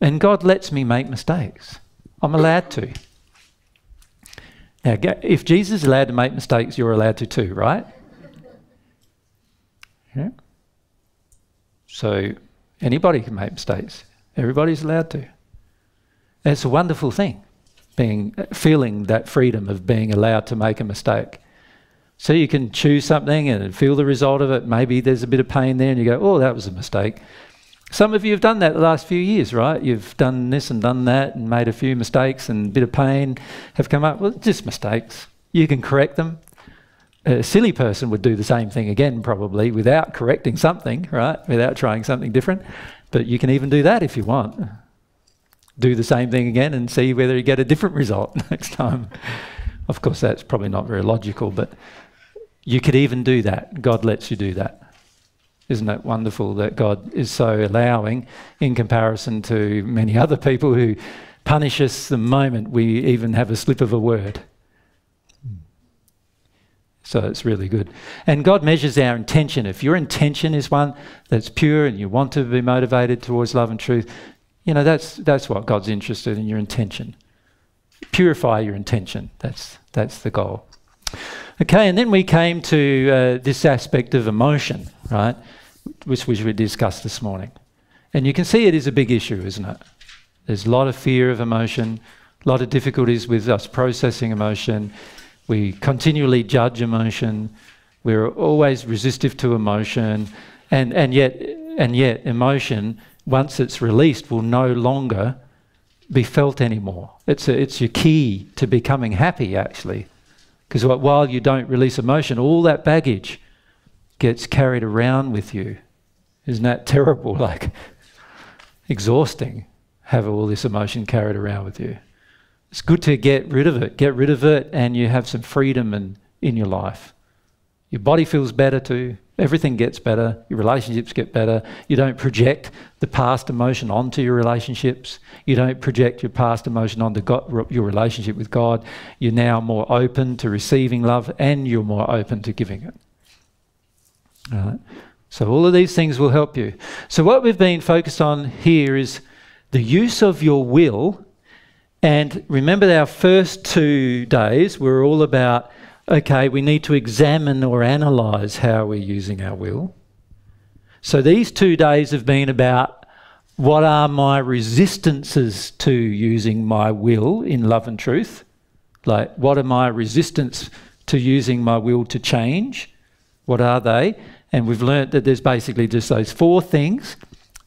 And God lets me make mistakes. I'm allowed to. Now, if Jesus is allowed to make mistakes, you're allowed to too, right? Yeah. So anybody can make mistakes. Everybody's allowed to. And it's a wonderful thing, being uh, feeling that freedom of being allowed to make a mistake. So you can choose something and feel the result of it. Maybe there's a bit of pain there, and you go, "Oh, that was a mistake." Some of you have done that the last few years, right? You've done this and done that and made a few mistakes and a bit of pain have come up. Well, just mistakes. You can correct them. A silly person would do the same thing again, probably, without correcting something, right? Without trying something different. But you can even do that if you want. Do the same thing again and see whether you get a different result next time. Of course, that's probably not very logical, but you could even do that. God lets you do that. Isn't it wonderful that God is so allowing in comparison to many other people who punish us the moment we even have a slip of a word? So it's really good. And God measures our intention. If your intention is one that's pure and you want to be motivated towards love and truth, you know, that's, that's what God's interested in your intention. Purify your intention. That's, that's the goal. Okay, and then we came to uh, this aspect of emotion, right? Which, we discussed this morning. And you can see it is a big issue, isn't it? There's a lot of fear of emotion, a lot of difficulties with us processing emotion. We continually judge emotion. We're always resistive to emotion. And, and, yet, and yet, emotion, once it's released, will no longer be felt anymore. It's, a, it's your key to becoming happy, actually. Because while you don't release emotion, all that baggage gets carried around with you. Isn't that terrible? Like, exhausting, have all this emotion carried around with you. It's good to get rid of it. Get rid of it, and you have some freedom in, in your life. Your body feels better too. Everything gets better. Your relationships get better. You don't project the past emotion onto your relationships. You don't project your past emotion onto God, your relationship with God. You're now more open to receiving love and you're more open to giving it. Right. So all of these things will help you. So what we've been focused on here is the use of your will. And remember our first two days were all about okay, we need to examine or analyze how we're using our will. So these two days have been about what are my resistances to using my will in love and truth? Like, what are my resistance to using my will to change? What are they? And we've learnt that there's basically just those four things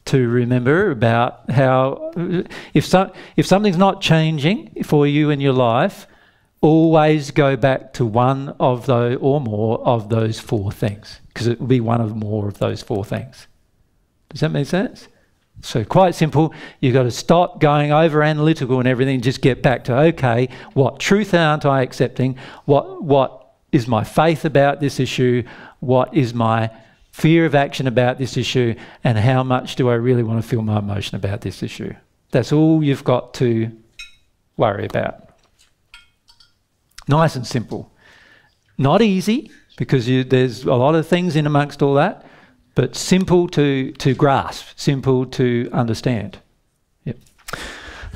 to remember about how if so, if something's not changing for you in your life, always go back to one of those or more of those four things because it will be one of more of those four things. Does that make sense? So quite simple. You've got to stop going over analytical and everything. Just get back to okay, what truth aren't I accepting? What what is my faith about this issue? What is my fear of action about this issue? And how much do I really want to feel my emotion about this issue? That's all you've got to worry about. Nice and simple. Not easy, because you, there's a lot of things in amongst all that, but simple to, to grasp, simple to understand. Yep.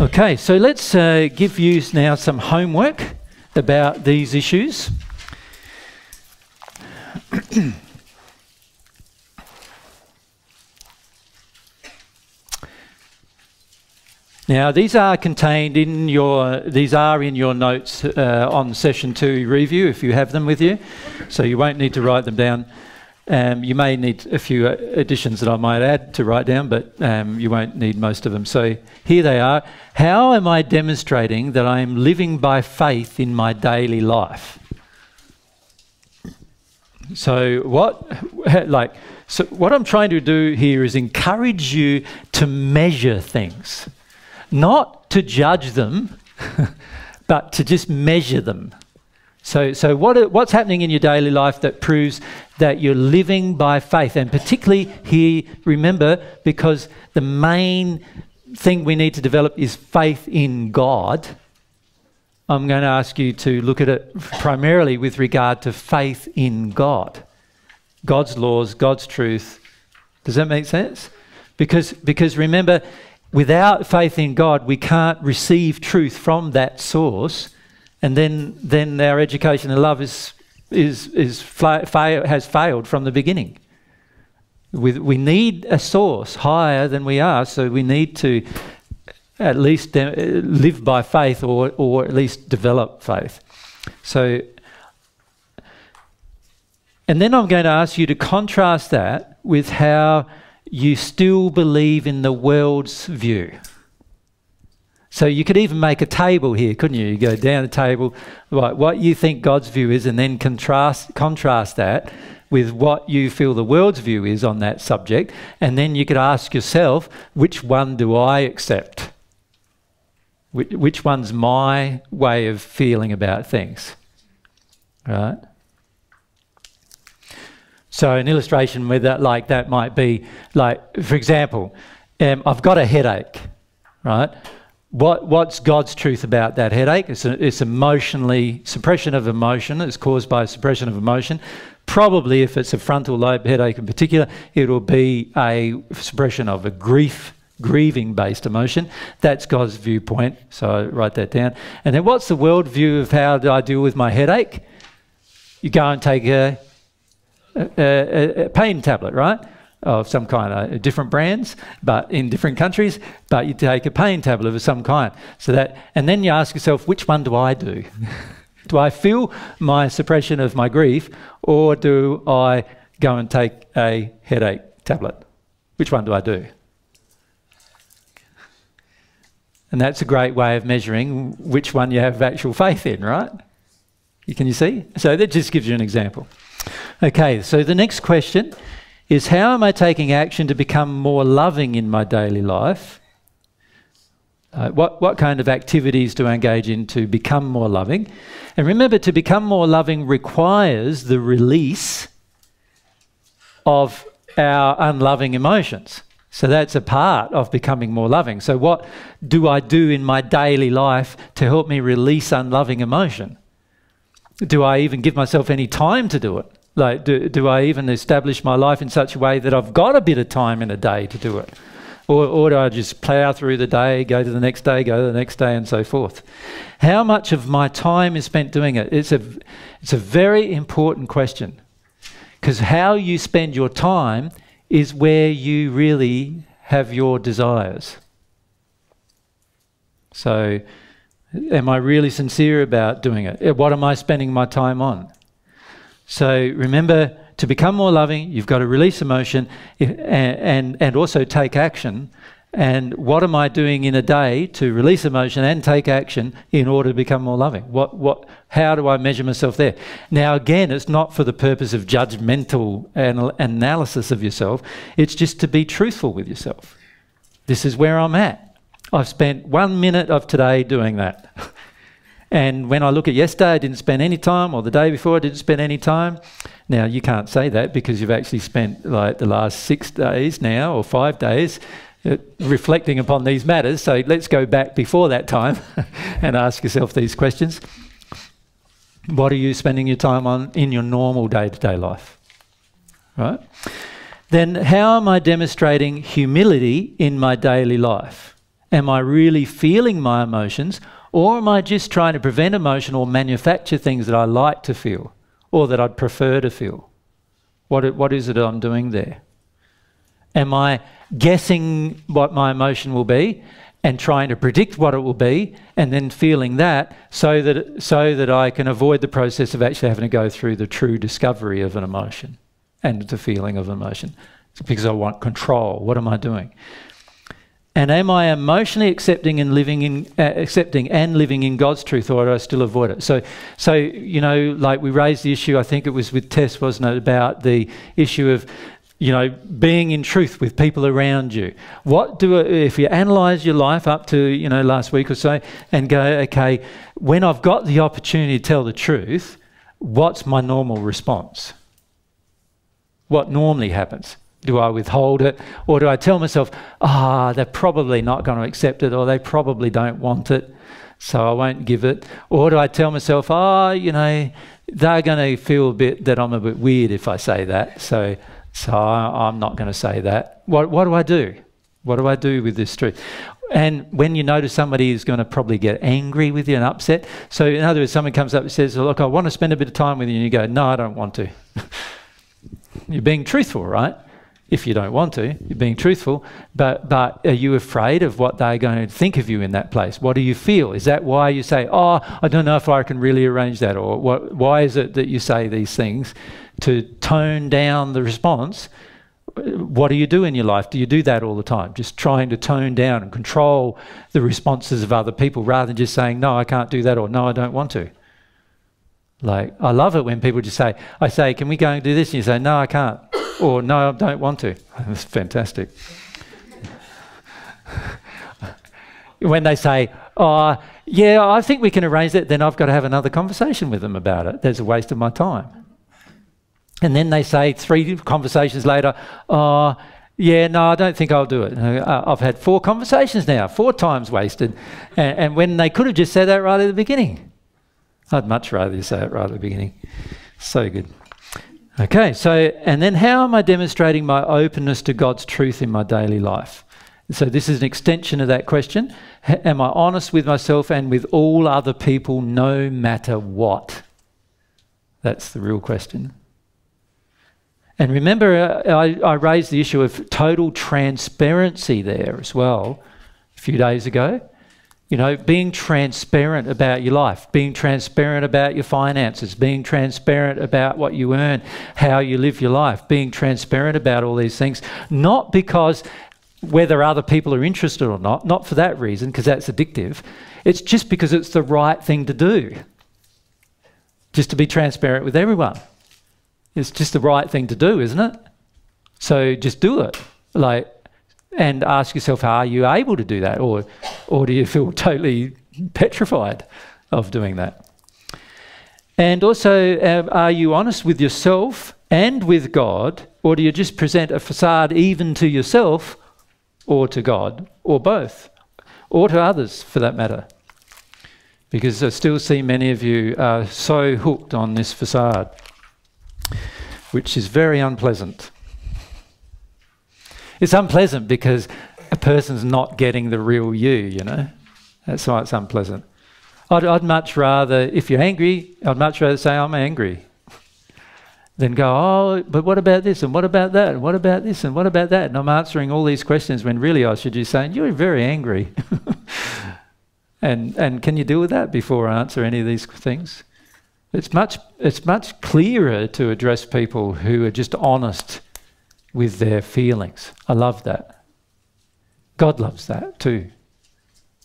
Okay, so let's uh, give you now some homework about these issues. Now, these are contained in your, these are in your notes uh, on session two review if you have them with you, so you won't need to write them down. Um, you may need a few uh, additions that I might add to write down, but um, you won't need most of them. So here they are. How am I demonstrating that I am living by faith in my daily life? So what, like, so what I'm trying to do here is encourage you to measure things not to judge them, but to just measure them. So, so what, what's happening in your daily life that proves that you're living by faith? And particularly here, remember, because the main thing we need to develop is faith in God. I'm going to ask you to look at it primarily with regard to faith in God. God's laws, God's truth. Does that make sense? Because, because remember, without faith in God, we can't receive truth from that source, and then then our education and love is is is fa- fa- has failed from the beginning. We, we need a source higher than we are, so we need to at least live by faith, or or at least develop faith. So. And then I'm going to ask you to contrast that with how you still believe in the world's view. So you could even make a table here, couldn't you? You go down the table, right, what you think God's view is, and then contrast contrast that with what you feel the world's view is on that subject, and then you could ask yourself, which one do I accept? Which, which one's my way of feeling about things? Right? So an illustration with that, like that might be like, for example, um, I've got a headache, right? What, what's God's truth about that headache? It's, a, it's emotionally, suppression of emotion. It's caused by suppression of emotion. Probably, if it's a frontal lobe headache in particular, it'll be a suppression of a grief, grieving based emotion. That's God's viewpoint. So I write that down. And then what's the world view of how do I deal with my headache? You go and take a a, a, pain tablet, right? Of some kind, uh, different brands, but in different countries. But you take a pain tablet of some kind. So that, and then you ask yourself, which one do I do? do I feel my suppression of my grief, or do I go and take a headache tablet? Which one do I do? And that's a great way of measuring which one you have actual faith in, right? Can you see? So that just gives you an example. Okay, so the next question is how am I taking action to become more loving in my daily life? Uh, what, what kind of activities do I engage in to become more loving? And remember, to become more loving requires the release of our unloving emotions. So that's a part of becoming more loving. So, what do I do in my daily life to help me release unloving emotion? Do I even give myself any time to do it? Like, do, do I even establish my life in such a way that I've got a bit of time in a day to do it? Or, or do I just plough through the day, go to the next day, go to the next day, and so forth? How much of my time is spent doing it? It's a, it's a very important question. Because how you spend your time is where you really have your desires. So, am I really sincere about doing it? Eh, what am I spending my time on? So remember, to become more loving, you've got to release emotion and, and, and also take action. And what am I doing in a day to release emotion and take action in order to become more loving? What, what, how do I measure myself there? Now, again, it's not for the purpose of judgmental anal- analysis of yourself, it's just to be truthful with yourself. This is where I'm at. I've spent one minute of today doing that. And when I look at yesterday, I didn't spend any time, or the day before, I didn't spend any time. Now, you can't say that because you've actually spent like the last six days now, or five days, Uh, reflecting upon these matters. So let's go back before that time and ask yourself these questions. What are you spending your time on in your normal day to day life? Right? Then, how am I demonstrating humility in my daily life? Am I really feeling my emotions, or am I just trying to prevent emotion or manufacture things that I like to feel or that I'd prefer to feel? What, what is it I'm doing there? Am I guessing what my emotion will be and trying to predict what it will be and then feeling that so that so that I can avoid the process of actually having to go through the true discovery of an emotion and the feeling of emotion? It's because I want control. What am I doing? And am I emotionally accepting and living in uh, accepting and living in God's truth or do I still avoid it? So so you know like we raised the issue I think it was with Tess wasn't it about the issue of you know, being in truth with people around you. What do if you analyze your life up to you know last week or so and go, okay, when I've got the opportunity to tell the truth, what's my normal response? What normally happens? Do I withhold it, or do I tell myself, ah, they're probably not going to accept it, or they probably don't want it, so I won't give it, or do I tell myself, ah, oh, you know, they're going to feel a bit that I'm a bit weird if I say that, so so I, am not going to say that. What, what do I do? What do I do with this truth? And when you notice somebody is going to probably get angry with you and upset, so in other words, someone comes up and says, Look, I want to spend a bit of time with you, and you go, No, I don't want to. you're being truthful, right? If you don't want to, you're being truthful, but, but are you afraid of what they're going to think of you in that place? What do you feel? Is that why you say, Oh, I don't know if I can really arrange that? Or what, why is it that you say these things? To tone down the response, what do you do in your life? Do you do that all the time? Just trying to tone down and control the responses of other people rather than just saying, no, I can't do that or no, I don't want to. Like, I love it when people just say, I say, can we go and do this? And you say, no, I can't. Or no, I don't want to. That's fantastic. when they say, oh, yeah, I think we can arrange that, then I've got to have another conversation with them about it. There's a waste of my time. And then they say three conversations later, oh, yeah, no, I don't think I'll do it. Uh, I've had four conversations now, four times wasted. And, and, when they could have just said that right at the beginning. I'd much rather you say it right at the beginning. So good. Okay, so, and then how am I demonstrating my openness to God's truth in my daily life? So, this is an extension of that question. H- am I honest with myself and with all other people no matter what? That's the real question. And remember, uh, I, I, raised the issue of total transparency there as well a few days ago. You know, being transparent about your life, being transparent about your finances, being transparent about what you earn, how you live your life, being transparent about all these things, not because whether other people are interested or not, not for that reason, because that's addictive. It's just because it's the right thing to do. Just to be transparent with everyone. It's just the right thing to do, isn't it? So just do it. Like, and ask yourself, are you able to do that, or, or do you feel totally petrified of doing that? And also, uh, are you honest with yourself and with God, or do you just present a facade even to yourself or to God, or both, or to others for that matter? Because I still see many of you are so hooked on this facade which is very unpleasant. It's unpleasant because a person's not getting the real you, you know. That's why it's unpleasant. I'd, I'd much rather, if you're angry, I'd much rather say, I'm angry. Than go, oh, but what about this and what about that and what about this and what about that? And I'm answering all these questions when really I should be saying, You're very angry. and, and can you deal with that before I answer any of these things? It's much, it's much clearer to address people who are just honest with their feelings. I love that. God loves that too.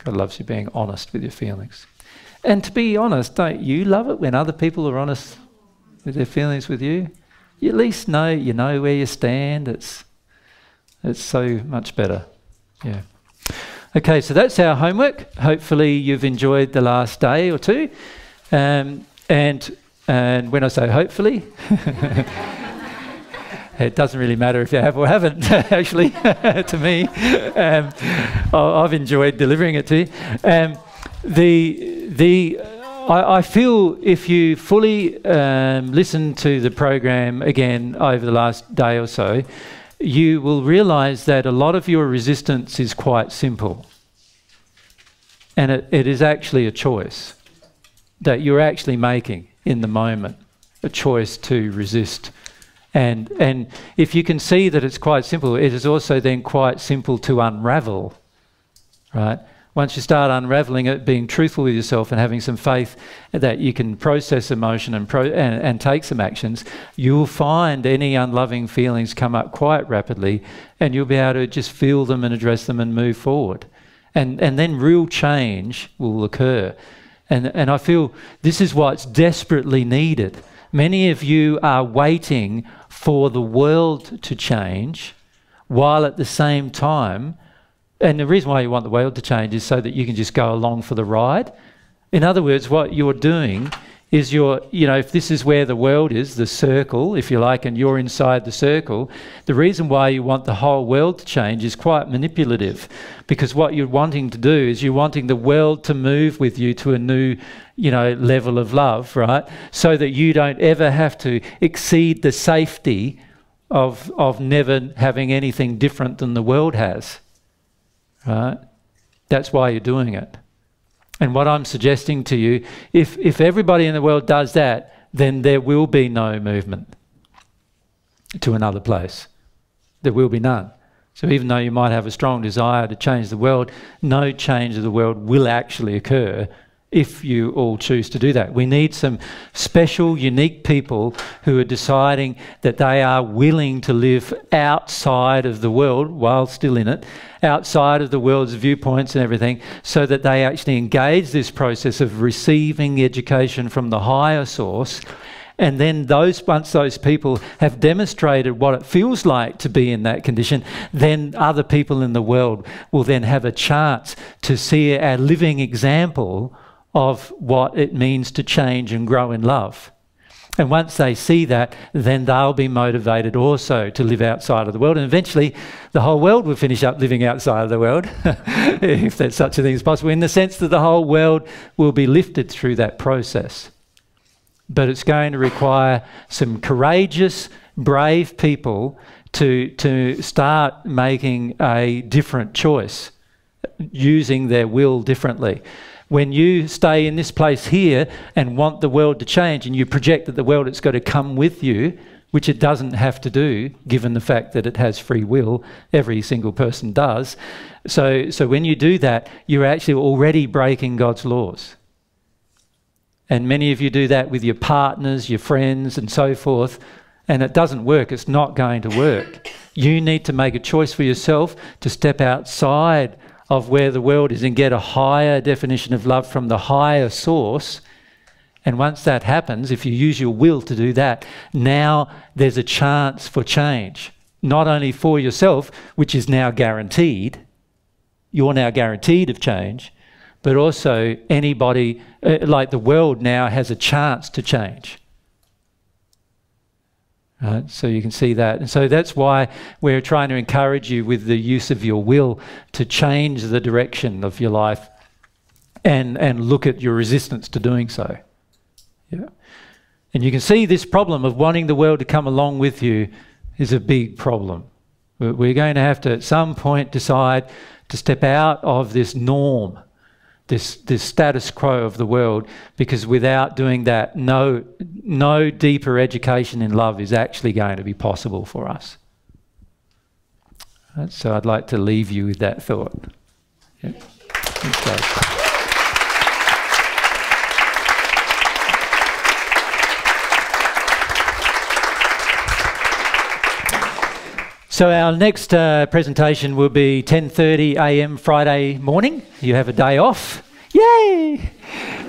God loves you being honest with your feelings. And to be honest, don't you love it when other people are honest with their feelings with you? You at least know you know where you stand. It's it's so much better. Yeah. Okay, so that's our homework. Hopefully you've enjoyed the last day or two. Um, and, and when I say hopefully, it doesn't really matter if you have or haven't, actually, to me. Um, I've enjoyed delivering it to you. Um, the, the, I, I feel if you fully um, listen to the program again over the last day or so, you will realize that a lot of your resistance is quite simple. And it, it is actually a choice that you're actually making in the moment, a choice to resist. And, and if you can see that it's quite simple, it is also then quite simple to unravel, right? Once you start unraveling it, being truthful with yourself and having some faith that you can process emotion and, pro- and, and take some actions, you'll find any unloving feelings come up quite rapidly and you'll be able to just feel them and address them and move forward. And, and then real change will occur. And, and I feel this is what's desperately needed. Many of you are waiting for the world to change while at the same time and the reason why you want the world to change is so that you can just go along for the ride. In other words, what you're doing is you're, you know, if this is where the world is, the circle, if you like, and you're inside the circle, the reason why you want the whole world to change is quite manipulative. Because what you're wanting to do is you're wanting the world to move with you to a new, you know, level of love, right? So that you don't ever have to exceed the safety of, of never having anything different than the world has. Right? That's why you're doing it. And what I'm suggesting to you, if, if everybody in the world does that, then there will be no movement to another place. There will be none. So even though you might have a strong desire to change the world, no change of the world will actually occur if you all choose to do that. We need some special, unique people who are deciding that they are willing to live outside of the world while still in it, outside of the world's viewpoints and everything, so that they actually engage this process of receiving education from the higher source. And then those once those people have demonstrated what it feels like to be in that condition, then other people in the world will then have a chance to see a living example of what it means to change and grow in love. And once they see that, then they'll be motivated also to live outside of the world. And eventually, the whole world will finish up living outside of the world, if there's such a thing as possible, in the sense that the whole world will be lifted through that process. But it's going to require some courageous, brave people to, to start making a different choice, using their will differently when you stay in this place here and want the world to change and you project that the world it's got to come with you, which it doesn't have to do, given the fact that it has free will, every single person does. So, so when you do that, you're actually already breaking God's laws. And many of you do that with your partners, your friends, and so forth, and it doesn't work. It's not going to work. You need to make a choice for yourself to step outside of where the world is and get a higher definition of love from the higher source. And once that happens, if you use your will to do that, now there's a chance for change. Not only for yourself, which is now guaranteed, you're now guaranteed of change, but also anybody, uh, like the world now has a chance to change. Right? So you can see that. And so that's why we're trying to encourage you with the use of your will to change the direction of your life and, and look at your resistance to doing so. Yeah. And you can see this problem of wanting the world to come along with you is a big problem. We're going to have to, at some point, decide to step out of this norm this, this status quo of the world because without doing that, no, no deeper education in love is actually going to be possible for us. Right, so I'd like to leave you with that thought. Yeah. So our next uh, presentation will be 10:30 a.m. Friday morning. You have a day off, yay!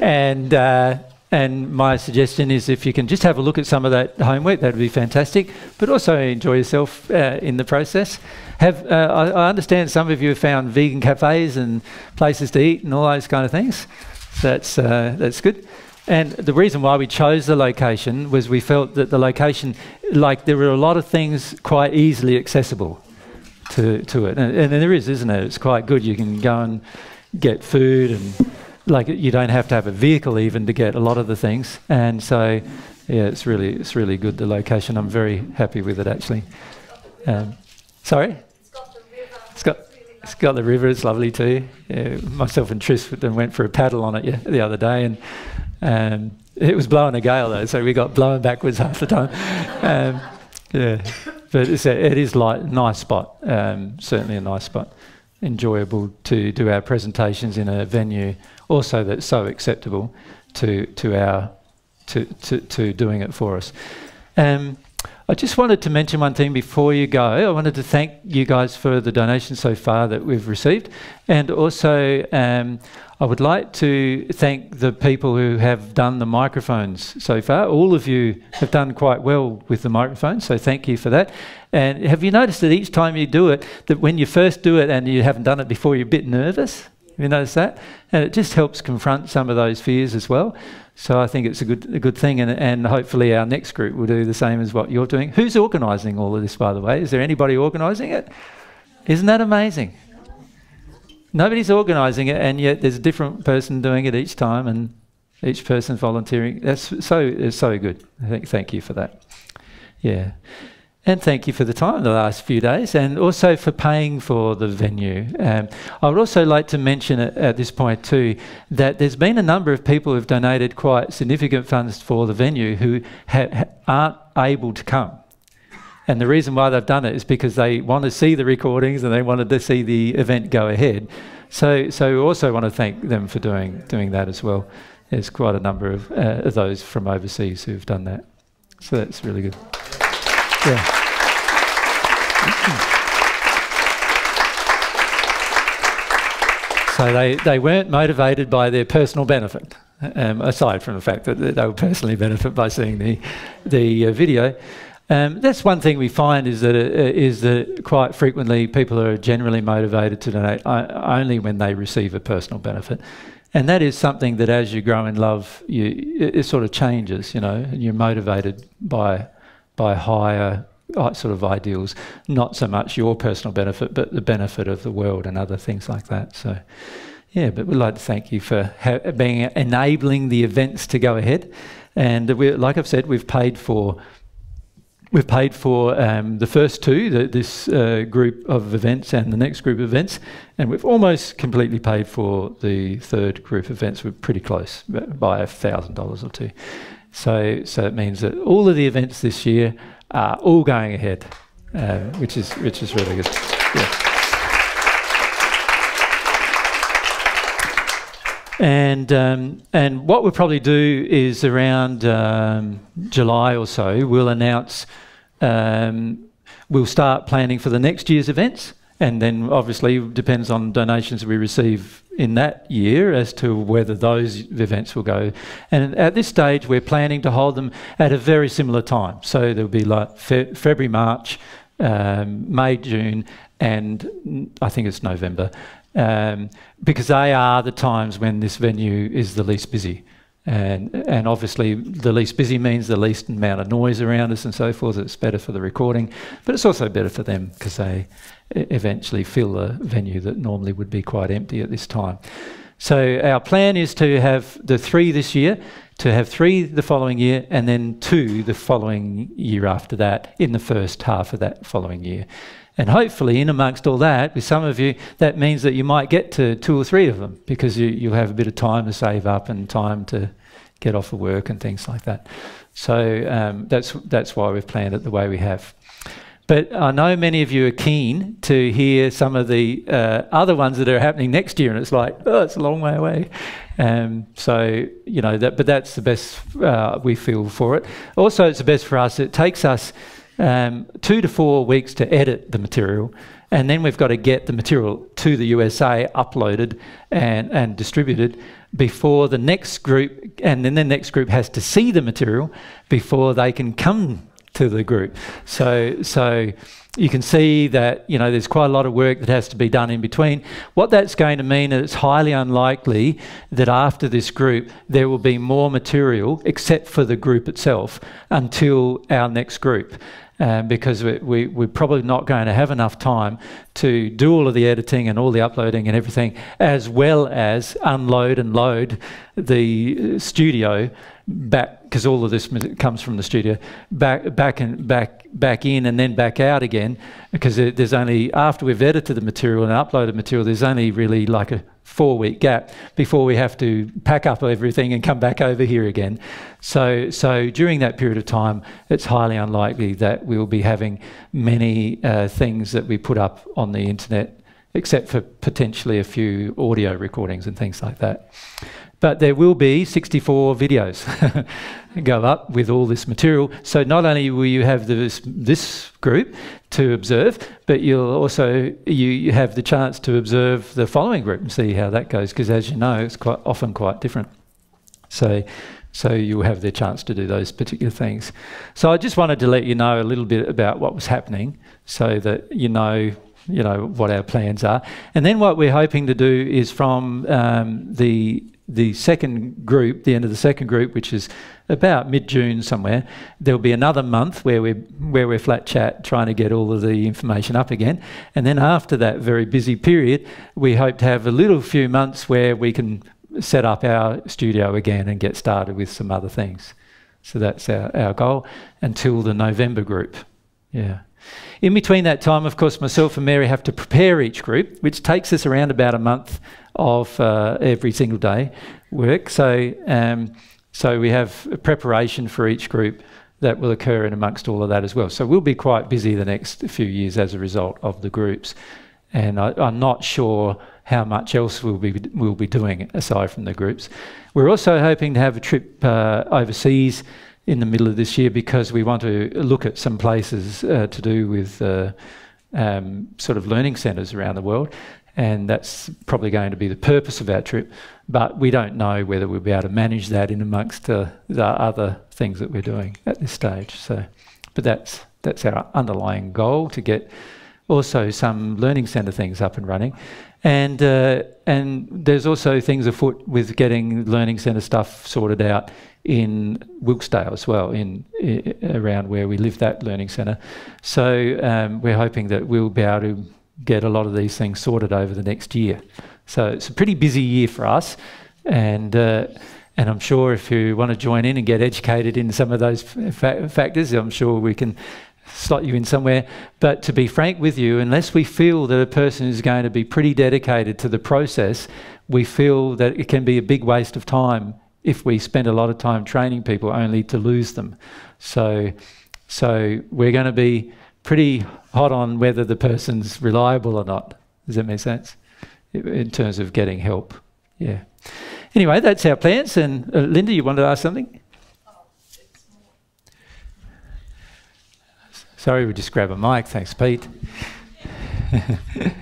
And uh, and my suggestion is if you can just have a look at some of that homework, that would be fantastic. But also enjoy yourself uh, in the process. Have uh, I, I, understand some of you have found vegan cafes and places to eat and all those kind of things. So that's uh, that's good. And the reason why we chose the location was we felt that the location, like there were a lot of things quite easily accessible to, to it. And, and there is, isn't it? It's quite good. You can go and get food and like you don't have to have a vehicle even to get a lot of the things, and so yeah, it's really it's really good the location. I'm very happy with it actually. Um, sorry. It's got it's got the river. It's lovely too. Yeah, myself and Tris went for a paddle on it yeah, the other day, and um, it was blowing a gale though, so we got blown backwards half the time. Um, yeah, but it's a, it is like nice spot. Um, certainly a nice spot. Enjoyable to do our presentations in a venue, also that's so acceptable to to our to to, to doing it for us. Um, I just wanted to mention one thing before you go. I wanted to thank you guys for the donations so far that we've received, and also um, I would like to thank the people who have done the microphones so far. All of you have done quite well with the microphones, so thank you for that. And have you noticed that each time you do it, that when you first do it and you haven't done it before, you're a bit nervous? Have you noticed that? And it just helps confront some of those fears as well. So I think it's a good a good thing, and, and hopefully our next group will do the same as what you're doing. Who's organising all of this, by the way? Is there anybody organising it? Isn't that amazing? Nobody's organising it, and yet there's a different person doing it each time, and each person volunteering. That's so so good. Thank you for that. Yeah. And thank you for the time the last few days and also for paying for the venue. Um, I would also like to mention at, at, this point too that there's been a number of people who've donated quite significant funds for the venue who aren't able to come. And the reason why they've done it is because they want to see the recordings and they wanted to see the event go ahead. So, so we also want to thank them for doing, doing that as well. There's quite a number of, uh, of those from overseas who've done that. So that's really good. Yeah. So they, they weren't motivated by their personal benefit, um, aside from the fact that they would personally benefit by seeing the, the uh, video. Um, that's one thing we find is that uh, is that quite frequently people are generally motivated to donate uh, only when they receive a personal benefit, and that is something that as you grow in love, you, it, it sort of changes. You know, and you're motivated by by higher uh, sort of ideals, not so much your personal benefit, but the benefit of the world and other things like that. So, yeah, but we'd like to thank you for being enabling the events to go ahead. And we, like I've said, we've paid for we've paid for um, the first two, the, this uh, group of events and the next group of events, and we've almost completely paid for the third group of events. We're pretty close by a thousand dollars or two. So, so it means that all of the events this year are all going ahead, uh, which is which is really good. Yeah. And um, and what we'll probably do is around um, July or so, we'll announce. Um, we'll start planning for the next year's events, and then obviously depends on donations we receive in that year as to whether those events will go. And at this stage, we're planning to hold them at a very similar time. So there'll be like fe- February, March, um, May, June, and I think it's November, um, because they are the times when this venue is the least busy. And, and obviously, the least busy means the least amount of noise around us and so forth. It's better for the recording, but it's also better for them because they eventually fill a venue that normally would be quite empty at this time. So, our plan is to have the three this year, to have three the following year, and then two the following year after that in the first half of that following year. And hopefully, in amongst all that, with some of you, that means that you might get to two or three of them because you, you'll have a bit of time to save up and time to get off of work and things like that. So um, that's that's why we've planned it the way we have. But I know many of you are keen to hear some of the uh, other ones that are happening next year, and it's like, oh, it's a long way away. Um, so you know that, but that's the best uh, we feel for it. Also, it's the best for us. It takes us um, two to four weeks to edit the material, and then we've got to get the material to the USA uploaded and, and distributed before the next group, and then the next group has to see the material before they can come to the group. So, so you can see that you know there's quite a lot of work that has to be done in between. What that's going to mean is it's highly unlikely that after this group there will be more material except for the group itself until our next group. Um, because we, we, we're probably not going to have enough time to do all of the editing and all the uploading and everything, as well as unload and load the uh, studio back because all of this comes from the studio back back and back back in and then back out again because there's only after we've edited the material and uploaded material there's only really like a four week gap before we have to pack up everything and come back over here again. So so during that period of time it's highly unlikely that we'll be having many uh, things that we put up on the internet except for potentially a few audio recordings and things like that but there will be 64 videos go up with all this material. So not only will you have this, this group to observe, but you'll also you, have the chance to observe the following group and see how that goes. Because as you know, it's quite often quite different. So so you'll have the chance to do those particular things. So I just wanted to let you know a little bit about what was happening, so that you know you know what our plans are. And then what we're hoping to do is from um, the the second group, the end of the second group, which is about mid-June somewhere, there'll be another month where we're where we're flat chat trying to get all of the information up again, and then after that very busy period, we hope to have a little few months where we can set up our studio again and get started with some other things. So that's our, our goal until the November group. Yeah. In between that time, of course, myself and Mary have to prepare each group, which takes us around about a month of uh, every single day work. So, um, so we have preparation for each group that will occur in amongst all of that as well. So we'll be quite busy the next few years as a result of the groups. And I, am not sure how much else we'll be, we'll be doing aside from the groups. We're also hoping to have a trip uh, overseas in the middle of this year because we want to look at some places uh, to do with uh, um, sort of learning centres around the world and that's probably going to be the purpose of our trip. But we don't know whether we'll be able to manage that in amongst uh, the other things that we're doing at this stage. So, but that's that's our underlying goal to get also some learning centre things up and running, and uh, and there's also things afoot with getting learning centre stuff sorted out in Wilkesdale as well, in, in around where we live, that learning centre. So um, we're hoping that we'll be able to get a lot of these things sorted over the next year. So it's a pretty busy year for us, and uh, and I'm sure if you want to join in and get educated in some of those fa- factors, I'm sure we can slot you in somewhere. But to be frank with you, unless we feel that a person is going to be pretty dedicated to the process, we feel that it can be a big waste of time if we spend a lot of time training people only to lose them. So, so we're going to be pretty hot on whether the person's reliable or not. Does that make sense? In terms of getting help. Yeah. Anyway, that's our plans. And uh, Linda, you wanted to ask something? Sorry, we just grab a mic. Thanks, Pete.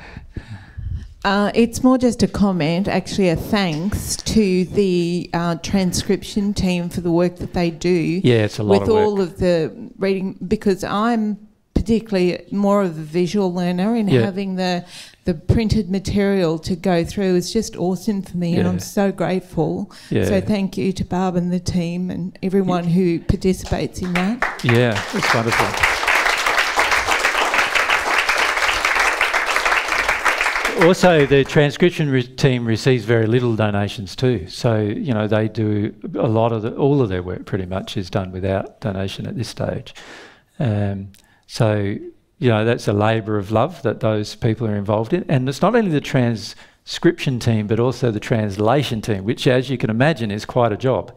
Uh, it's more just a comment, actually, a thanks to the uh, transcription team for the work that they do. Yeah, it's a lot with of all of the reading because I'm particularly more of a visual learner and Yeah. having the the printed material to go through is just awesome for me and I'm so grateful. Yeah. So thank you to Barb and the team and everyone who participates in that. Yeah, it's wonderful. Also, the transcription re- team receives very little donations too. So you know they do a lot of the, all of their work. Pretty much is done without donation at this stage. Um, so you know that's a labour of love that those people are involved in, and it's not only the transcription team but also the translation team, which, as you can imagine, is quite a job.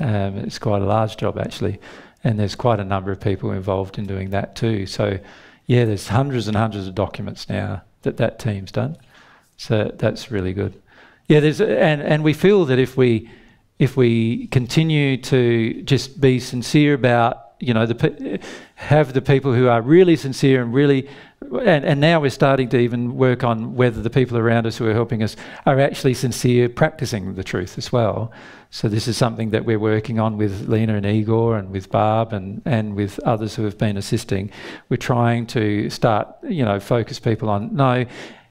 Um, it's quite a large job actually, and there's quite a number of people involved in doing that too. So yeah, there's hundreds and hundreds of documents now that that team's done. So that's really good. Yeah, there's and and we feel that if we if we continue to just be sincere about you know the have the people who are really sincere and really and, and now we're starting to even work on whether the people around us who are helping us are actually sincere practicing the truth as well so this is something that we're working on with Lena and Igor and with Barb and, and with others who have been assisting we're trying to start you know focus people on no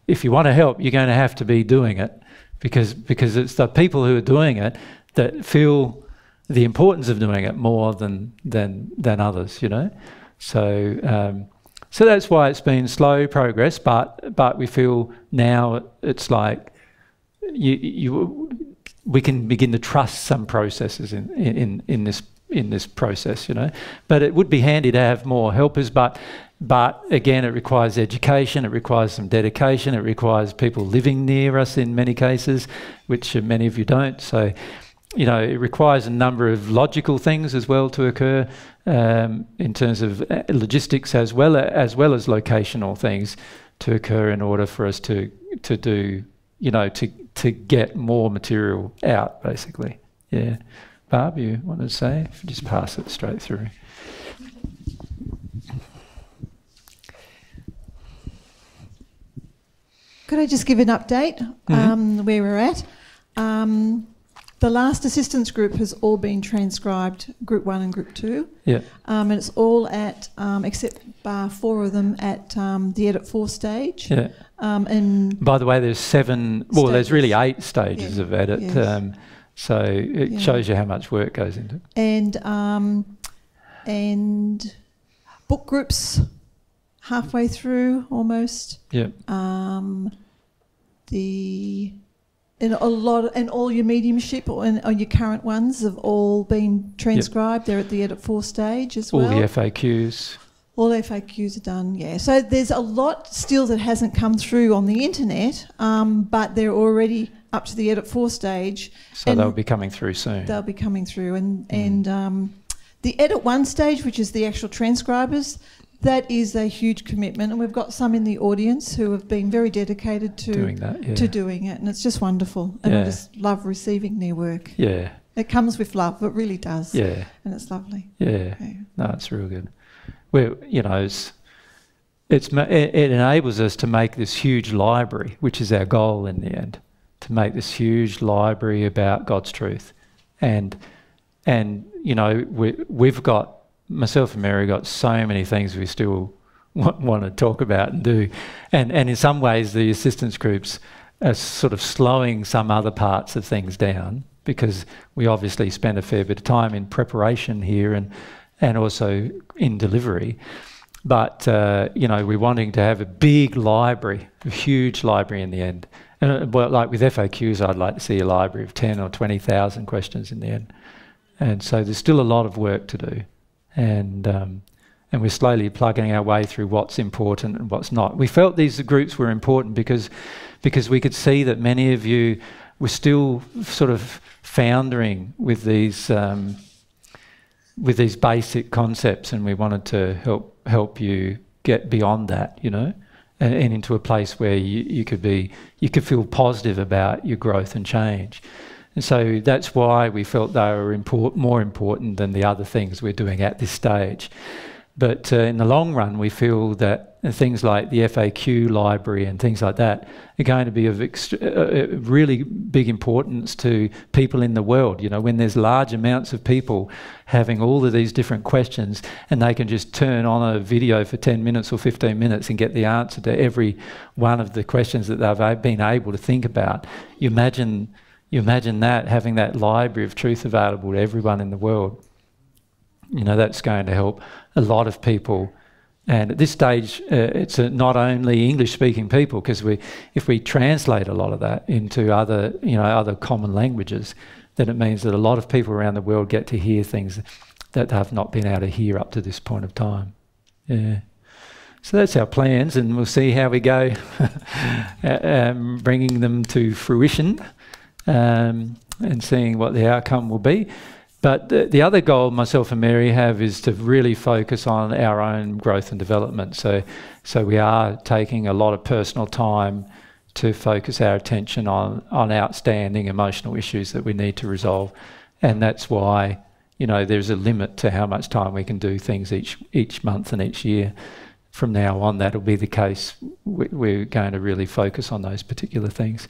if you want to help you're going to have to be doing it because because it's the people who are doing it that feel the importance of doing it more than than than others, you know. So, um, so that's why it's been slow progress. But but we feel now it's like you you we can begin to trust some processes in in in this in this process, you know. But it would be handy to have more helpers. But but again, it requires education, it requires some dedication, it requires people living near us in many cases, which many of you don't. So, you know, it requires a number of logical things as well to occur um, in terms of uh, logistics as well as well as locational things to occur in order for us to to do, you know, to to get more material out, basically. Yeah. Barb, you want to say? Just pass it straight through. Could I just give an update Mm-hmm. um, where we're at? Um, the last assistance group has all been transcribed, group one and group two. Yeah. Um, and it's all at, um, except bar four of them, at um, the edit four stage. Yeah. Um, and By the way, there's seven. Well, there's really eight stages Yeah. of edit. Yes. Um, so it Yeah. shows you how much work goes into it. and um, and book groups halfway through almost. Yeah. Um, the and a lot and all your mediumship or, and, or your current ones have all been transcribed. They're at the edit four stage as All well. the FAQs. All FAQs are done, yeah. So there's a lot still that hasn't come through on the internet, um, but they're already up to the edit four stage. So they'll be coming through soon. They'll be coming through, and Mm. and um, the edit one stage, which is the actual transcribers, that is a huge commitment, and we've got some in the audience who have been very dedicated to Doing that, yeah. to doing it, and it's just wonderful. And I just love receiving their work. Yeah. it comes with love. It really does. Yeah. and it's lovely. Yeah. No, it's real good. Well, you know, it's, it's it, enables us to make this huge library, which is our goal in the end, to make this huge library about God's truth, and and you know we we've got myself and Mary got so many things we still want, want to talk about and do, and and in some ways the assistance groups are sort of slowing some other parts of things down because we obviously spend a fair bit of time in preparation here and and also in delivery. But uh, you know, we're wanting to have a big library, a huge library in the end. And uh, well, like with FAQs, I'd like to see a library of ten or twenty thousand questions in the end. And so there's still a lot of work to do, and um, and we're slowly plugging our way through what's important and what's not. We felt these groups were important because because we could see that many of you were still sort of foundering with these. Um, with these basic concepts, and we wanted to help help you get beyond that, you know, and, and into a place where you, you could be you could feel positive about your growth and change. And so that's why we felt they were import, more important than the other things we're doing at this stage. But uh, in the long run, we feel that things like the FAQ library and things like that are going to be of uh, uh, really big importance to people in the world. You know, when there's large amounts of people having all of these different questions and they can just turn on a video for 10 minutes or 15 minutes and get the answer to every one of the questions that they've been able to think about. You imagine, you imagine that, having that library of truth available to everyone in the world you know that's going to help a lot of people and at this stage uh, it's uh not only english speaking people because we if we translate a lot of that into other you know other common languages then it means that a lot of people around the world get to hear things that they've not been able to hear up to this point of time. Yeah. So that's our plans and we'll see how we go um, bringing them to fruition um, and seeing what the outcome will be but the, the other goal myself and Mary have is to really focus on our own growth and development. So, so we are taking a lot of personal time to focus our attention on, on outstanding emotional issues that we need to resolve. And that's why, you know, there's a limit to how much time we can do things each, each month and each year. From now on, that'll be the case. We, we're going to really focus on those particular things.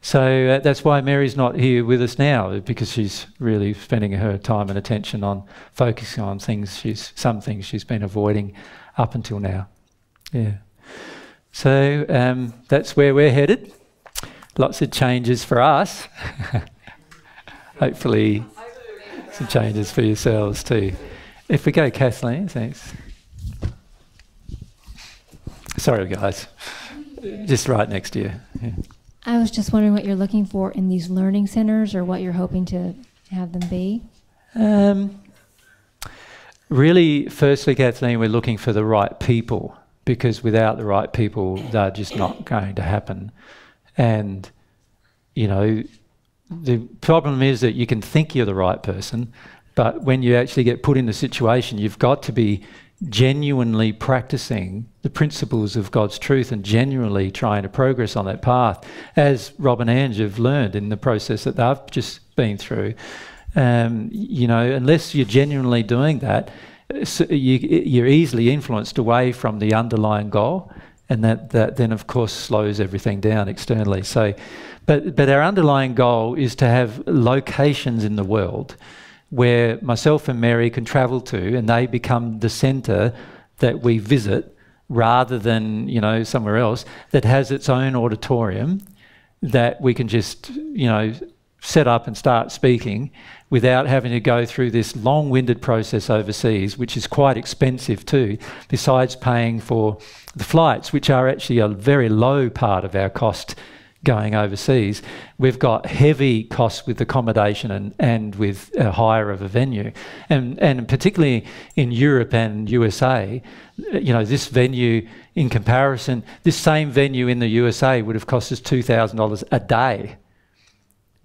So uh, that's why Mary's not here with us now because she's really spending her time and attention on focusing on things she's some things she's been avoiding up until now. Yeah. So um, that's where we're headed. Lots of changes for us. Hopefully, some changes for yourselves too. If we go, Kathleen, thanks. Sorry, guys. Just right next to you. Yeah. I was just wondering what you're looking for in these learning centers or what you're hoping to have them be. Um, really, firstly, Kathleen, we're looking for the right people because without the right people, they're just not going to happen. And, you know, the problem is that you can think you're the right person, but when you actually get put in the situation, you've got to be genuinely practicing the principles of God's truth and genuinely trying to progress on that path, as Rob and Ange have learned in the process that they've just been through. Um, you know, unless you're genuinely doing that, so you, you're easily influenced away from the underlying goal, and that, that then, of course, slows everything down externally. So, but, but our underlying goal is to have locations in the world where myself and Mary can travel to, and they become the centre that we visit rather than you know somewhere else that has its own auditorium that we can just you know set up and start speaking without having to go through this long-winded process overseas which is quite expensive too besides paying for the flights which are actually a very low part of our cost going overseas, we've got heavy costs with accommodation and, and with a hire of a venue. And, and particularly in Europe and USA, you know, this venue in comparison, this same venue in the USA would have cost us $2,000 a day.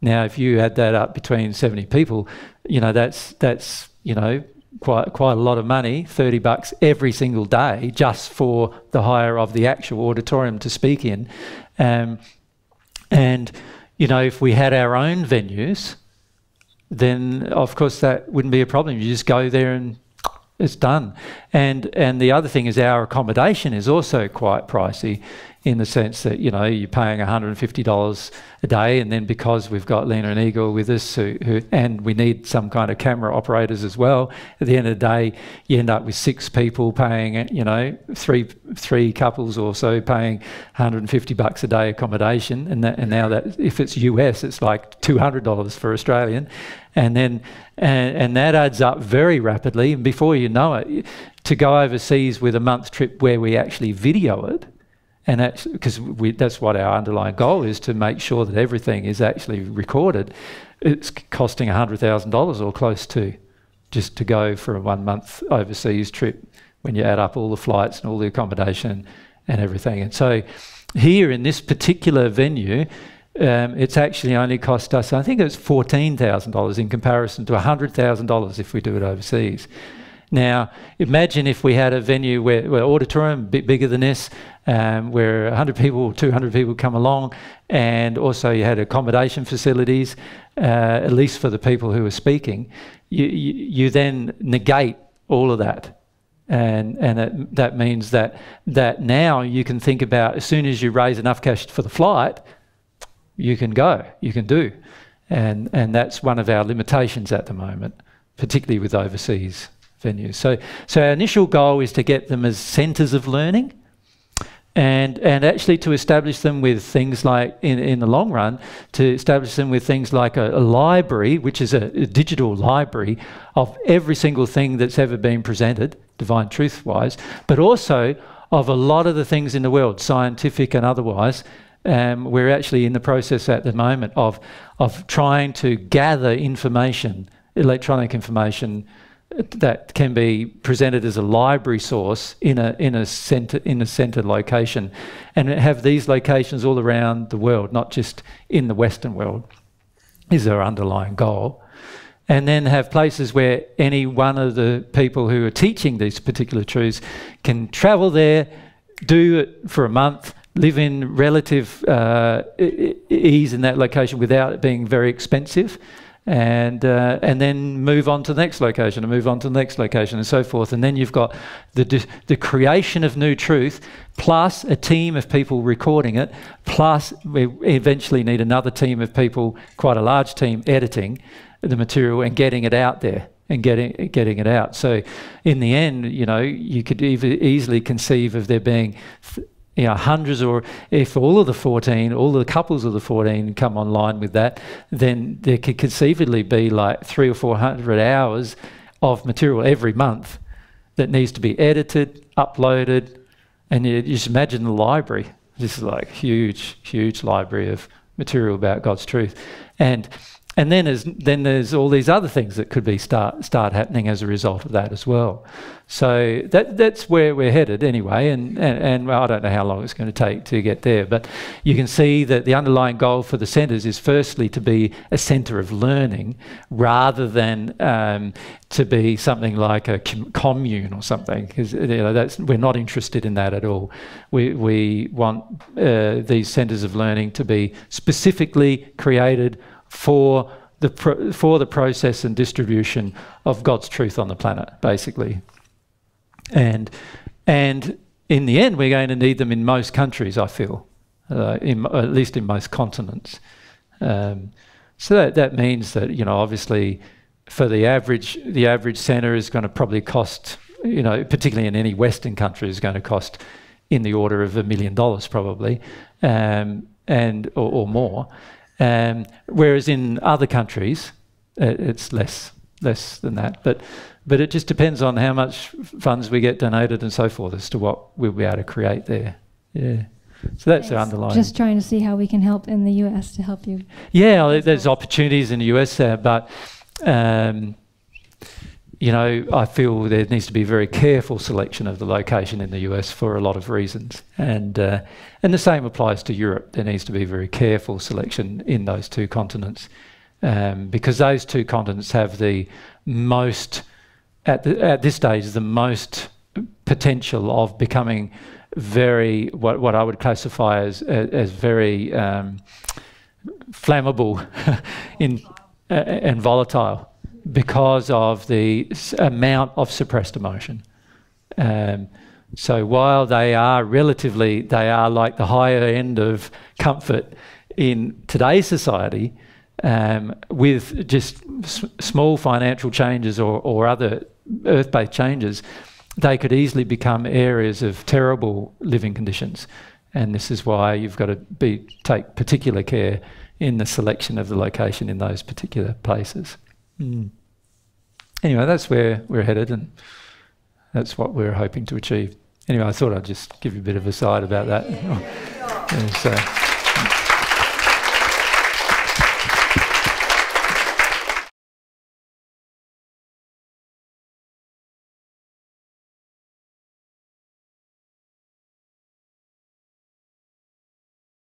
Now, if you add that up between 70 people, you know, that's, that's you know, quite quite a lot of money, 30 bucks every single day just for the hire of the actual auditorium to speak in. Um, and, you know, if we had our own venues, then of course that wouldn't be a problem. You just go there and it's done. And and the other thing is our accommodation is also quite pricey in the sense that you know you're paying $150 a day, and then because we've got Lena and Igor with us, who, who, and we need some kind of camera operators as well. At the end of the day, you end up with six people paying, you know, three three couples or so paying 150 bucks a day accommodation, and that, and now that if it's US, it's like $200 for Australian, and then and, and that adds up very rapidly, and before you know it, to go overseas with a month trip where we actually video it and that's because that's what our underlying goal is to make sure that everything is actually recorded. It's costing $100,000 or close to just to go for a one month overseas trip when you add up all the flights and all the accommodation and everything. And so here in this particular venue, um, it's actually only cost us, I think it's $14,000 in comparison to $100,000 if we do it overseas. Now, imagine if we had a venue where, where auditorium a bit bigger than this, um, where 100 people, 200 people come along, and also you had accommodation facilities, uh, at least for the people who are speaking. You, you, you then negate all of that. And, and it, that means that, that now you can think about as soon as you raise enough cash for the flight, you can go, you can do. And, and that's one of our limitations at the moment, particularly with overseas venues. So, so our initial goal is to get them as centres of learning and and actually to establish them with things like in, in the long run to establish them with things like a, a library which is a, a, digital library of every single thing that's ever been presented divine truth wise but also of a lot of the things in the world scientific and otherwise um, we're actually in the process at the moment of of trying to gather information electronic information that can be presented as a library source in a in a center in a centered location, and have these locations all around the world, not just in the Western world, is our underlying goal. And then have places where any one of the people who are teaching these particular truths can travel there, do it for a month, live in relative uh, ease in that location without it being very expensive and uh, and then move on to the next location and move on to the next location and so forth. And then you've got the the creation of new truth, plus a team of people recording it, plus we eventually need another team of people, quite a large team, editing the material and getting it out there and getting getting it out. So, in the end, you know, you could easily conceive of there being you know, hundreds or if all of the 14, all the couples of the 14 come online with that, then there could conceivably be like three or 400 hours of material every month that needs to be edited, uploaded, And you, you just imagine the library. This is like huge, huge library of material about God's truth. And and then there's then there's all these other things that could be start start happening as a result of that as well. So that that's where we're headed anyway, and, and, and I don't know how long it's going to take to get there, but you can see that the underlying goal for the centres is firstly to be a centre of learning rather than um, to be something like a commune or something. Because you know, we're not interested in that at all. We we want uh, these centres of learning to be specifically created for the for the process and distribution of God's truth on the planet, basically. And and in the end, we're going to need them in most countries. I feel, uh, in, at least in most continents. Um, so that that means that you know, obviously, for the average the average centre is going to probably cost you know, particularly in any Western country, is going to cost in the order of a million dollars probably, um, and or, or more. Um, whereas in other countries, uh, it's less less than that. But but it just depends on how much funds we get donated and so forth as to what we'll be able to create there. Yeah. So that's the underlying. Just trying to see how we can help in the U.S. to help you. Yeah, there's opportunities in the US there, but um, you know, I feel there needs to be very careful selection of the location in the US for a lot of reasons, and uh, and the same applies to Europe. There needs to be very careful selection in those two continents, um, because those two continents have the most at the, at this stage the most potential of becoming very what what I would classify as as, as very um, flammable in uh, and volatile because of the amount of suppressed emotion. Um, so while they are relatively, they are like the higher end of comfort in today's society, um, with just small financial changes or, or other earth-based changes, they could easily become areas of terrible living conditions. And this is why you've got to be take particular care in the selection of the location in those particular places. Mm. Anyway, that's where we're headed, and that's what we're hoping to achieve. Anyway, I thought I'd just give you a bit of a side about that. Yeah, so.